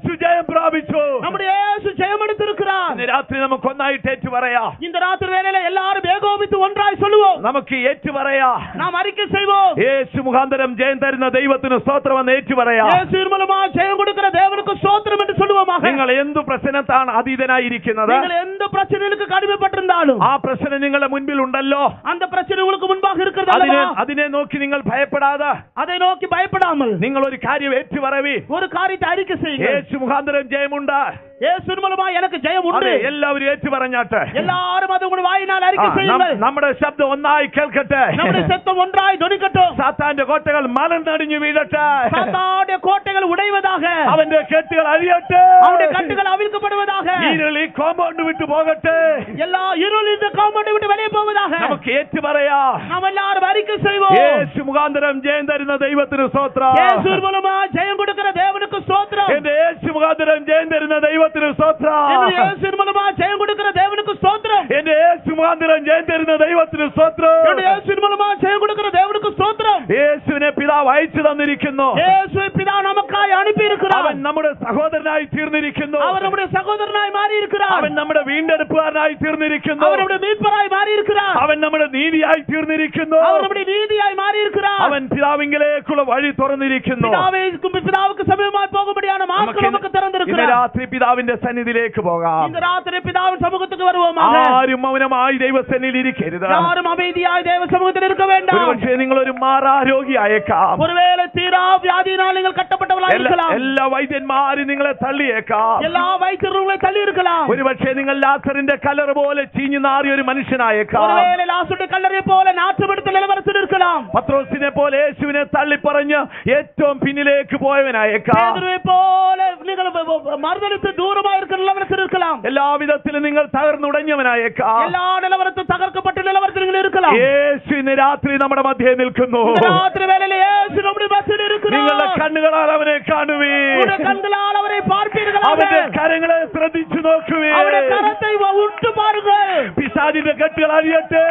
ശുചയം പ്രാ പ്രാപിച്ചു நம்முடைய இயேசு ஜெயமெடுத்திருக்கிறார் ഇന്ന് രാത്രി നമുക്ക് ഒന്നായിട്ട് ഏറ്റു പറയാം இந்த ராத்திரி வேளையில எல்லாரும் ஏகோபித்து ஒன்றாய் சொல்லுவோம் നമുക്ക് ഏറ്റു പറയാ நாம் அறிக்கை செய்வோம் യേശു മുഖാന്തരം ജയം തരുന്ന ദൈവത്തിന് സ്തോത്രമെന്ന് ഏറ്റു പറയാ இயேசுவின் மூலமா ஜெயம் கொடுக்கிற தேவனுக்கு ஸ்தோத்திரம் என்று சொல்லுவோமாக നിങ്ങൾ എന്തു പ്രശ്നത്താണ് അതീതനായിരിക്കുന്നത് நீங்கள் எந்த பிரச்சனைகளுக்கு கடிமைப்பட்டிருந்தாலும் ആ പ്രശ്നം നിങ്ങളുടെ മുൻപിൽ ഉണ്ടല്ലോ அந்த பிரச்சனை உங்களுக்கு முன்பாக இருக்கிறது അതിനെ அல்லவா? അതിനെ നോക്കി നിങ്ങൾ ഭയപ്പെടാതെ அதை நோக்கி பயப்படாமல் നിങ്ങൾ ഒരു കാര്യം ഏറ്റു പറവി ஒரு காரியத்தை அறிக்கை செய்யுங்கள் യേശു മുഖാന്തരം ജയമുണ്ട് സമയമുണ്ട്. യേശുവിൻ മൂലമായി എനിക്ക് ജയമുണ്ട്. എല്ലാവരും ഏറ്റു പറഞ്ഞാട്ടെ. എല്ലാവരും അതുകൂടി വായിനാൽ നമ്മുടെ ശബ്ദം ഒന്നായി കേൾക്കട്ടെ. നമ്മുടെ ശബ്ദം ഒന്നായി ധ്വനിക്കട്ടെ. സാത്താന്റെ കോട്ടകൾ മലർന്നടിഞ്ഞു വീഴട്ടെ. സാത്താന്റെ കോട്ടകൾ ഉടയുവതാക. അവന്റെ കെട്ടുകൾ അഴിയട്ടെ. അവന്റെ കെട്ടുകൾ അവിൽക്കപ്പെടുവതാക. ഇരുളി കോമ്പൗണ്ട് വിട്ടു പോകട്ടെ. എല്ലാ ഇരുളിൽ നിന്ന് കോമ്പൗണ്ട് വിട്ട് വെളിയിൽ പോവതാക നമുക്ക് ഏറ്റു പറയാ. നാം എല്ലാവരും അരിക്ക ചെയ്യുവോ? യേശു മുഖാന്തരം ജയം തരുന്ന ദൈവത്തിന് സ്തോത്രം. യേശു മൂലമായി ജയം കൊടുക്കുന്ന ദേവനുക്ക് സ്തോത്രം. എന്റെ യേശു മുഖാന്തരം ജയം തരുന്ന ദൈവം ദൈവത്തിന് ജയം കൊടുക്കുന്ന ദേവനുക്ക് സ്തോത്രം. എന്റെ യേശു മാന്തിരം ജയം തരുന്ന ദൈവത്തിന് സ്തോത്രം. എന്റെ യേശു ജയം കൊടുക്കുന്ന ദേവനുക്ക് സ്തോത്രം. യേശുവിനെ പിതാവ് അയച്ചു തന്നിരിക്കുന്നു. യേശു പിതാവ് നമുക്കായി അനുപ്പിയിരിക്കുന്നു അവൻ നമ്മുടെ സഹോദരനായി തീർന്നിരിക്കുന്നു. അവൻ നമ്മുടെ സഹോദരനായി മാറിയിരിക്കുന്നു. അവൻ നമ്മുടെ വീണ്ടെടുപ്പുകാരനായി തീർന്നിരിക്കുന്നു. അവൻ നമ്മുടെ മീപ്പറായി നീതിയായി തീർന്നിരിക്കുന്നു அவர் நம்முடைய நீதியாய் மாறி இருக்கிறார் അവൻ പിതാവിങ്കിലേക്കുള്ള വഴി തുറന്നിരിക്കുന്നു பிதாவை பிதாவுக்கு சமயமாய் போகும்படியான നമുക്ക് மார்க்கம் நமக்கு ഇന്ന് ഇന്ന് திறந்திருக்கிறார் രാത്രി പിതാവിന്റെ സന്നിധിയിലേക്ക് പോകാം இந்த ராத்திரி பிதாவின் சமூகத்துக்கு வருவோமாக ആരും മൗനമായി ദൈവസന്നിധിയിൽ ഇരിക്കരുത് யாரும் அமைதியாய் தேவ சமூகத்தில் இருக்க வேண்டாம் ഒരുപക്ഷെ നിങ്ങൾ ഒരു മാറാരോഗിയായേക്കാം ஒருவேளை தீரா வியாதியினால் நீங்கள் கட்டப்பட்டவர்களாக എല്ലാ இருக்கலாம் എല്ലാ വൈദ്യന്മാരും നിങ്ങളെ തള്ളിയേക്കാം எல்லா வைத்தியர்களும் தள்ளி இருக்கலாம் ഒരുപക്ഷെ നിങ്ങൾ ലാസറിന്റെ കലർ പോലെ ചീഞ്ഞു നാറിയ ഒരു മനുഷ്യനായേക്കാം ஒருவேளை லாசுடைய கல்லறை போல நாற்றமெடுத்த நிலவரத்தில் இருக்கலாம் പത്രോസിനെ പോലെ യേശുവിനെ തള്ളിപ്പറഞ്ഞ് ഏറ്റവും പിന്നിലേക്ക് പോയവനായേക്കാം பேதுருவை போல நீங்கள் மறுதளித்து தூரமா இருக்கிற நிலவரத்தில் இருக்கலாம் എല്ലാ വിധത്തിലും നിങ്ങൾ തകർന്നുടഞ്ഞവനായേക്കാം எல்லா நிலவரத்தும் தகர்க்கப்பட்ட நிலவரத்தில் நீங்கள் இருக்கலாம் യേശു ഇന്ന് രാത്രി നമ്മുടെ മധ്യേ നിൽക്കുന്നു இந்த ராத்திரி வேளையில இயேசு நம்முடைய மத்தியில் നിങ്ങളുടെ இருக்கிறார் കണ്ണുകളാൽ അവനെ കാണുവേ உங்களுடைய கண்களால் அவரை பார்ப்பீர்களாக അവന്റെ കരങ്ങളെ ശ്രദ്ധിച്ചു നോക്കുവേ அவருடைய கரத்தை உற்று பாருங்கள் പിശാചിന്റെ കെട്ടുകൾ അഴിയട്ടെ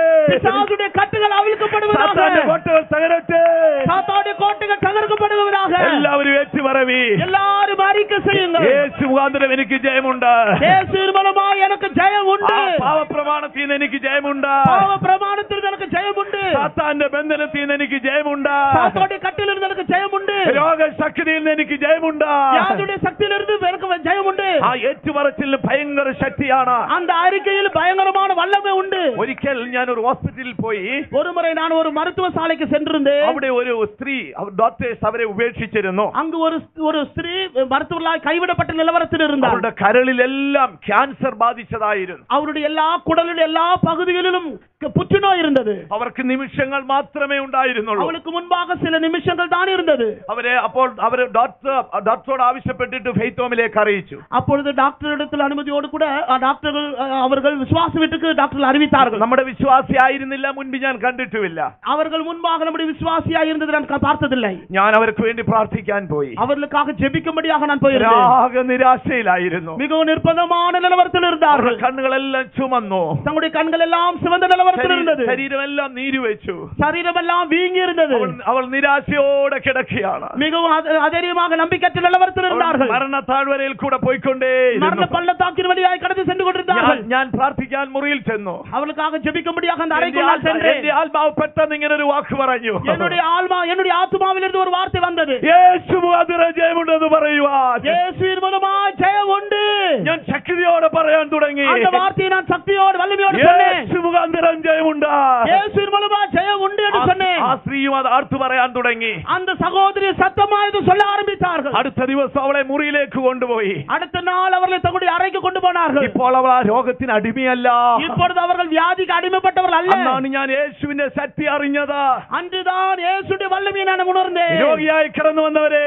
பிசாசுடைய கட்டுகள் സാത്താന്റെ அவிழ்க்கப்படுவதாக കോട്ടകൾ തകരട്ടെ சாத்தாவுடைய கோட்டைகள் தகர்க்கப்படுவதாக എല്ലാവരും ഏറ്റുപറവി எல்லாரும் அறிக்கை செய்யுங்கள் യേശു മുഖാന്തരം എനിക്ക് ജയമുണ്ട് இயேசு மூலமாக எனக்கு ஜெயம் ആ உண்டு പാവപ്രമാണത്തിൽ നിന്ന് എനിക്ക് ജയമുണ്ട് பாவ பிரமாணத்தில் எனக்கு ஜெயம் உண்டு സാത്താന്റെ ബന്ധനത്തിൽ നിന്ന് എനിക്ക് ജയമുണ്ട് சாத்தாவுடைய கட்டிலிருந்து எனக்கு ஜெயம் உண்டு രോഗശക്തിയിൽ നിന്ന് എനിക്ക് ജയമുണ്ട് யாருடைய சக்தியிலிருந்து எனக்கு ஜெயம் உண்டு ആ ഏറ്റുപറച്ചിൽ ഭയങ്കര ശക്തിയാണ് அந்த அறிக்கையில் பயங்கரமான வல்லமை உண்டு ഒരിക്കൽ ഞാൻ ഒരു ഹോസ്പിറ്റലിൽ പോയി ஒரு முறை நான் ஒரு மருத்துவ சாலைக்கு சென்றிருந்தேன் അവിടെ ഒരു സ്ത്രീ ഡോക്ടേഴ്സ് അവരെ ഉപേക്ഷിച്ചിരുന്നു அங்கு ஒரு ஒரு ஸ்திரீ மருத்துவர்களால் கைவிடப்பட்ட நிலவரத்தில் இருந்தார் അവരുടെ കരളിലെല്ലാം ക്യാൻസർ ബാധിച്ചതായിരുന്നു அவருடைய எல்லா குடலுடைய எல்லா பகுதிகளிலும் க- புற்றுநோய் இருந்தது അവർക്ക് നിമിഷങ്ങൾ മാത്രമേ ഉണ്ടായിരുന്നുള്ളൂ அவளுக்கு முன்பாக சில நிமிஷங்கள் தான் இருந்தது അവരെ അപ്പോൾ അവർ ഡോക്ടർ ഡോക്ടറോട് ആവശ്യപ്പെട്ടിട്ട് ഫെയ്ത്ത് ഹോമിലേക്ക് അറിയിച്ചു அப்பொழுது டாக்டரிடத்தில் அனுமதியோடு கூட அஹ், டாக்டர்கள் அஹ், அவர்கள் விசுவாச வீட்டுக்கு டாக்டர்கள் அறிவித்தார்கள் നമ്മുടെ വിശ്വാസി ആയിരുന്നില്ല മുൻപ് ഞാൻ കണ്ടിട്ടുമില്ല அவர்கள் முன்பாக நம்முடைய விசுவாசியா இருந்தது நான் க- பார்த்ததில்லை ഞാൻ അവർക്ക് വേണ്ടി പ്രാർത്ഥിക്കാൻ പോയി அவர்களுக்காக ஜெபிக்கும்படியாக நான் போயிருந்தேன் ആകെ നിരാശയിലായിരുന്നു மிகவும் நிர்பந்தமான நிலவரத்தில் അവരുടെ இருந்தார்கள் കണ്ണുകളെല്ലാം ചുമന്നു தங்களுடைய கண்கள் எல்லாம் சிவந்த நிலவரத்தில் இருந்தது ശരീ- ശരീരമെല്ലാം നീരുവെച്ചു சரீரமெல்லாம் வீங்கி இருந்தது അവൾ അവൾ നിരാശയോടെ കിടക്കുകയാണ് மிகவும் அத- அதரியமாக நம்பிக்கையற்ற நிலவரத்தில் അവൾ இருந்தார்கள் മരണത്താഴ്വരയിൽ കൂടെ പോയിക്കൊണ്ടേ மரண பள்ளத்தாக்கின் வழியாய் கடந்து சென்று கொண்டிருந்தார்கள் ഞാൻ പ്രാർത്ഥിക്കാൻ മുറിയിൽ ചെന്നു அவளுக்காக ஜெபிக்கும்படியாக அந்த എന്റെ அறைக்குள் நான் ആത്മാ- சென்றேன் എന്റെ ആത്മാവ് പെട്ടെന്ന് ഇങ്ങനെ ഒരു വാക്ക് പറഞ്ഞു என்னுடைய ஆத்மா என்னுடைய ஆத்மாவிலிருந்து ஒரு வார்த்தை வந்தது യേശു മുഖാന്തരം ജയമുണ്ടെന്ന് പറയുവാൻ இயேசுவின் மூலமா ஜெயம் உண்டு ഞാൻ ശക്തിയോടെ പറയാൻ തുടങ്ങി அந்த வார்த்தையை நான் சக்தியோடு வலிமையோடு சொன்னேன் യേശു മുഖാന്തരം ജയമുണ്ട് இயேசுவின் மூலமா ஜெயம் உண்டு என்று ആ- சொன்னேன் ആ സ്ത്രീയും അത് ആർത്തു പറയാൻ തുടങ്ങി அந்த சகோதரி சத்தமா இது சொல்ல ஆரம்பித்தார்கள் അടുത്ത ദിവസം അവളെ മുറിയിലേക്ക് കൊണ്ടുപോയി அடுத்த நாள் அவர்களை தங்களுடைய அறைக்கு கொண்டு போனார்கள் ഇപ്പോൾ അവൾ ആ രോഗത്തിന് അടിമയല്ല இப்பொழுது அவர்கள் வியாதிக்கு அடிமைப்பட்டவர்கள் அல்ல അന്നാണ് ഞാൻ യേശുവിന്റെ ശക്തി അറിഞ്ഞത് அன்றுதான் இயேசுடைய வல்லமையை நான் உணர்ந்தேன் രോഗിയായി കിടന്നു വന്നവരെ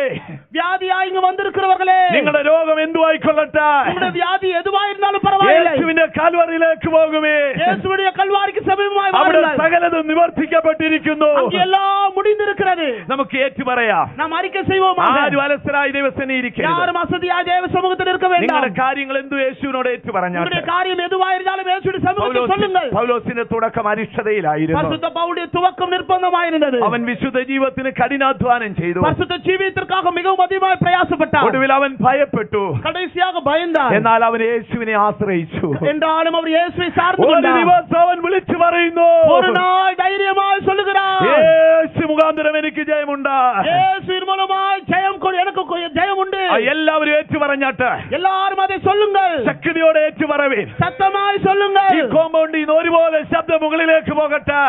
வியாதியா இங்கு வந்திருக்கிறவர்களே നിങ്ങളുടെ രോഗം എന്തുവായിക്കൊള്ളട്ടെ உங்களுடைய வியாதி எதுவா இருந்தாலும் பரவாயில்லை യേശുവിന്റെ കാൽവറിയിലേക്ക് പോകുമേ இயேசுடைய கல்வாரிக்கு சமீபமாய் അവിടെ வாருங்கள் സകലതും നിവർത്തിക്കപ്പെട്ടിരിക്കുന്നു அங்கு எல்லாம் முடிந்திருக்கிறது നമുക്ക് ഏറ്റുപറയാം நாம் அறிக்கை செய்வோமாக ആരും അലസരായി ദൈവസ്ഥനെ ഇരിക്കരുത് யாரும் அசதியா தேவ சமூகத்தில் இருக்க வேண்டாம் നിങ്ങളുടെ കാര്യങ്ങൾ എന്തു യേശുവിനോട് ഏറ്റു പറഞ്ഞാൽ உங்களுடைய காரியம் எதுவா இருந்தாலும் இயேசுடைய சமூகத்தில் சொல்லுங்கள் പൗലോസിന്റെ തുടക്കം അരിഷ്ടതയിലായിരുന്നു பரிசுத்த பவுலுடைய துவக்கம் நிர்பந்தமாயிருந்தது അവൻ വിശുദ്ധ ജീവിതത്തിന് കഠിനാധ്വാനം ചെയ്തു பரிசுத்த ஜீவியத்திற்காக மிகவும் அதிகமாய் பிரயாசப்பட்டார் ഒടുവിൽ അവൻ ഭയപ്പെട്ടു கடைசியாக பயந்தார் എന്നാൽ അവൻ യേശുവിനെ ആശ്രയിച്ചു என்றாலும் அவர் இயேசுவை சார்ந்து ഒരു கொண்டார் ദിവസം അവൻ വിളിച്ചു പറയുന്നു ஒரு நாள் தைரியமாய் சொல்லுகிறார் യേശു മുഖാന്തരം എനിക്ക് ജയമുണ്ട് இயேசுவின் மூலமாய் ஜெயம் கொடு- எனக்கு கொ- ஜெயம் உண்டு ആ, എല്ലാവരും ഏറ്റു പറഞ്ഞാട്ട് எல்லாரும் அதை சொல்லுங்கள் ശക്തിയോടെ ഏറ്റു പറവീൻ சத்தமாய் சொல்லுங்கள் ഈ കോമ്പൗണ്ടിൽ നിന്ന് ഒരുപോലെ ശബ്ദം മുകളിലേക്ക് പോകട്ടെ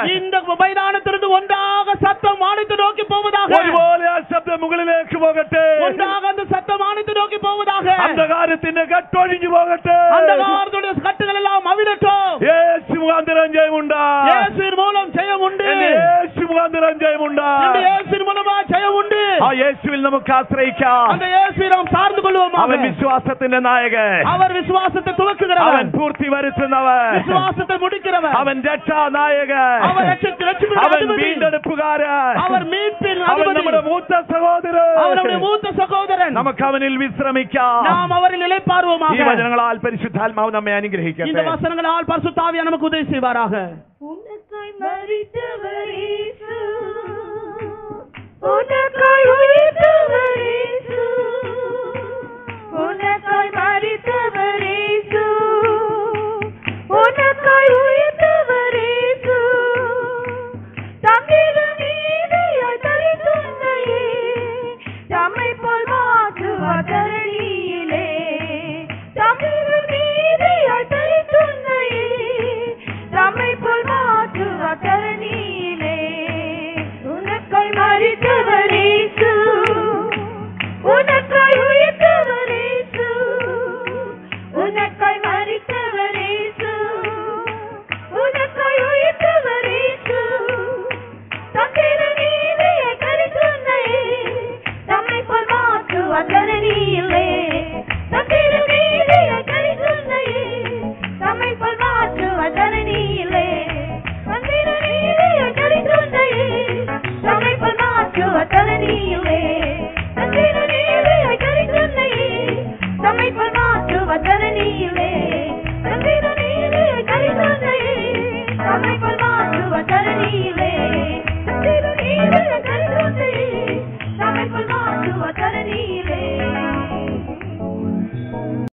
മൈതാനത്തിലിരുന്ന് ഒന്നാകെ ശബ്ദം വാണിത്ത് നോക്കി പോവதாக ഒരുപോലെ ആ ശബ്ദം മുകളിലേക്ക് പോകട്ടെ ഒന്നാകെ അന്ത ശബ്ദം വാണിത്ത് നോക്കി പോവதாக അന്ധകാരത്തിന്റെ കെട്ടൊഴിഞ്ഞു പോകട്ടെ അന്ധകാരത്തിന്റെ കെട്ടുകളെല്ലാം അവിടട്ടോ യേശു മുഖാന്തരം ജയമുണ്ട് യേശു മൂലം ജയമുണ്ട് യേശു മുഖാന്തരം ജയമുണ്ട് യേശു മൂലമാ ജയമുണ്ട് ആ യേശുവിൽ നമുക്ക് ആശ്രയിക്കാം அந்த യേശുവിൽ നാം சார்ந்து கொள்வோம் അവൻ വിശ്വാസത്തിന്റെ നായകൻ അവർ വിശ്വാസത്തെ തുറക്കുന്നവൻ അവൻ പൂർത്തി വരുത്തുന്നവൻ വിശ്വാസത്തെ മുടിക്കുന്നവൻ അവൻ രക്ഷാ രക്ഷാനായകൻ அவர் ரட்சித்து ரட்சிப்பின் അവൻ அதிபதி. വീണ്ടെടുപ്പുകാരൻ அவர் மீட்பின் അവൻ அதிபதி നമ്മുടെ മൂത്ത அவர் நம்முடைய സഹോദരൻ மூத்த சகோதரன் നമുക്ക് അവനിൽ വിശ്രമിക്കാം நாம் அவரில் ഈ இளைப்பாறுவோமாக വചനങ്ങളാൽ പരിശുദ്ധാത്മാവ് നമ്മെ இந்த അനുഗ്രഹിക്കട്ടെ வசனங்களால் பரிசுத்தாவியா நமக்கு உதவி செய்வாராக உனக்காய் மறித்தவர் இயேசு உனக்காய் உயிர்த்தவர் இயேசு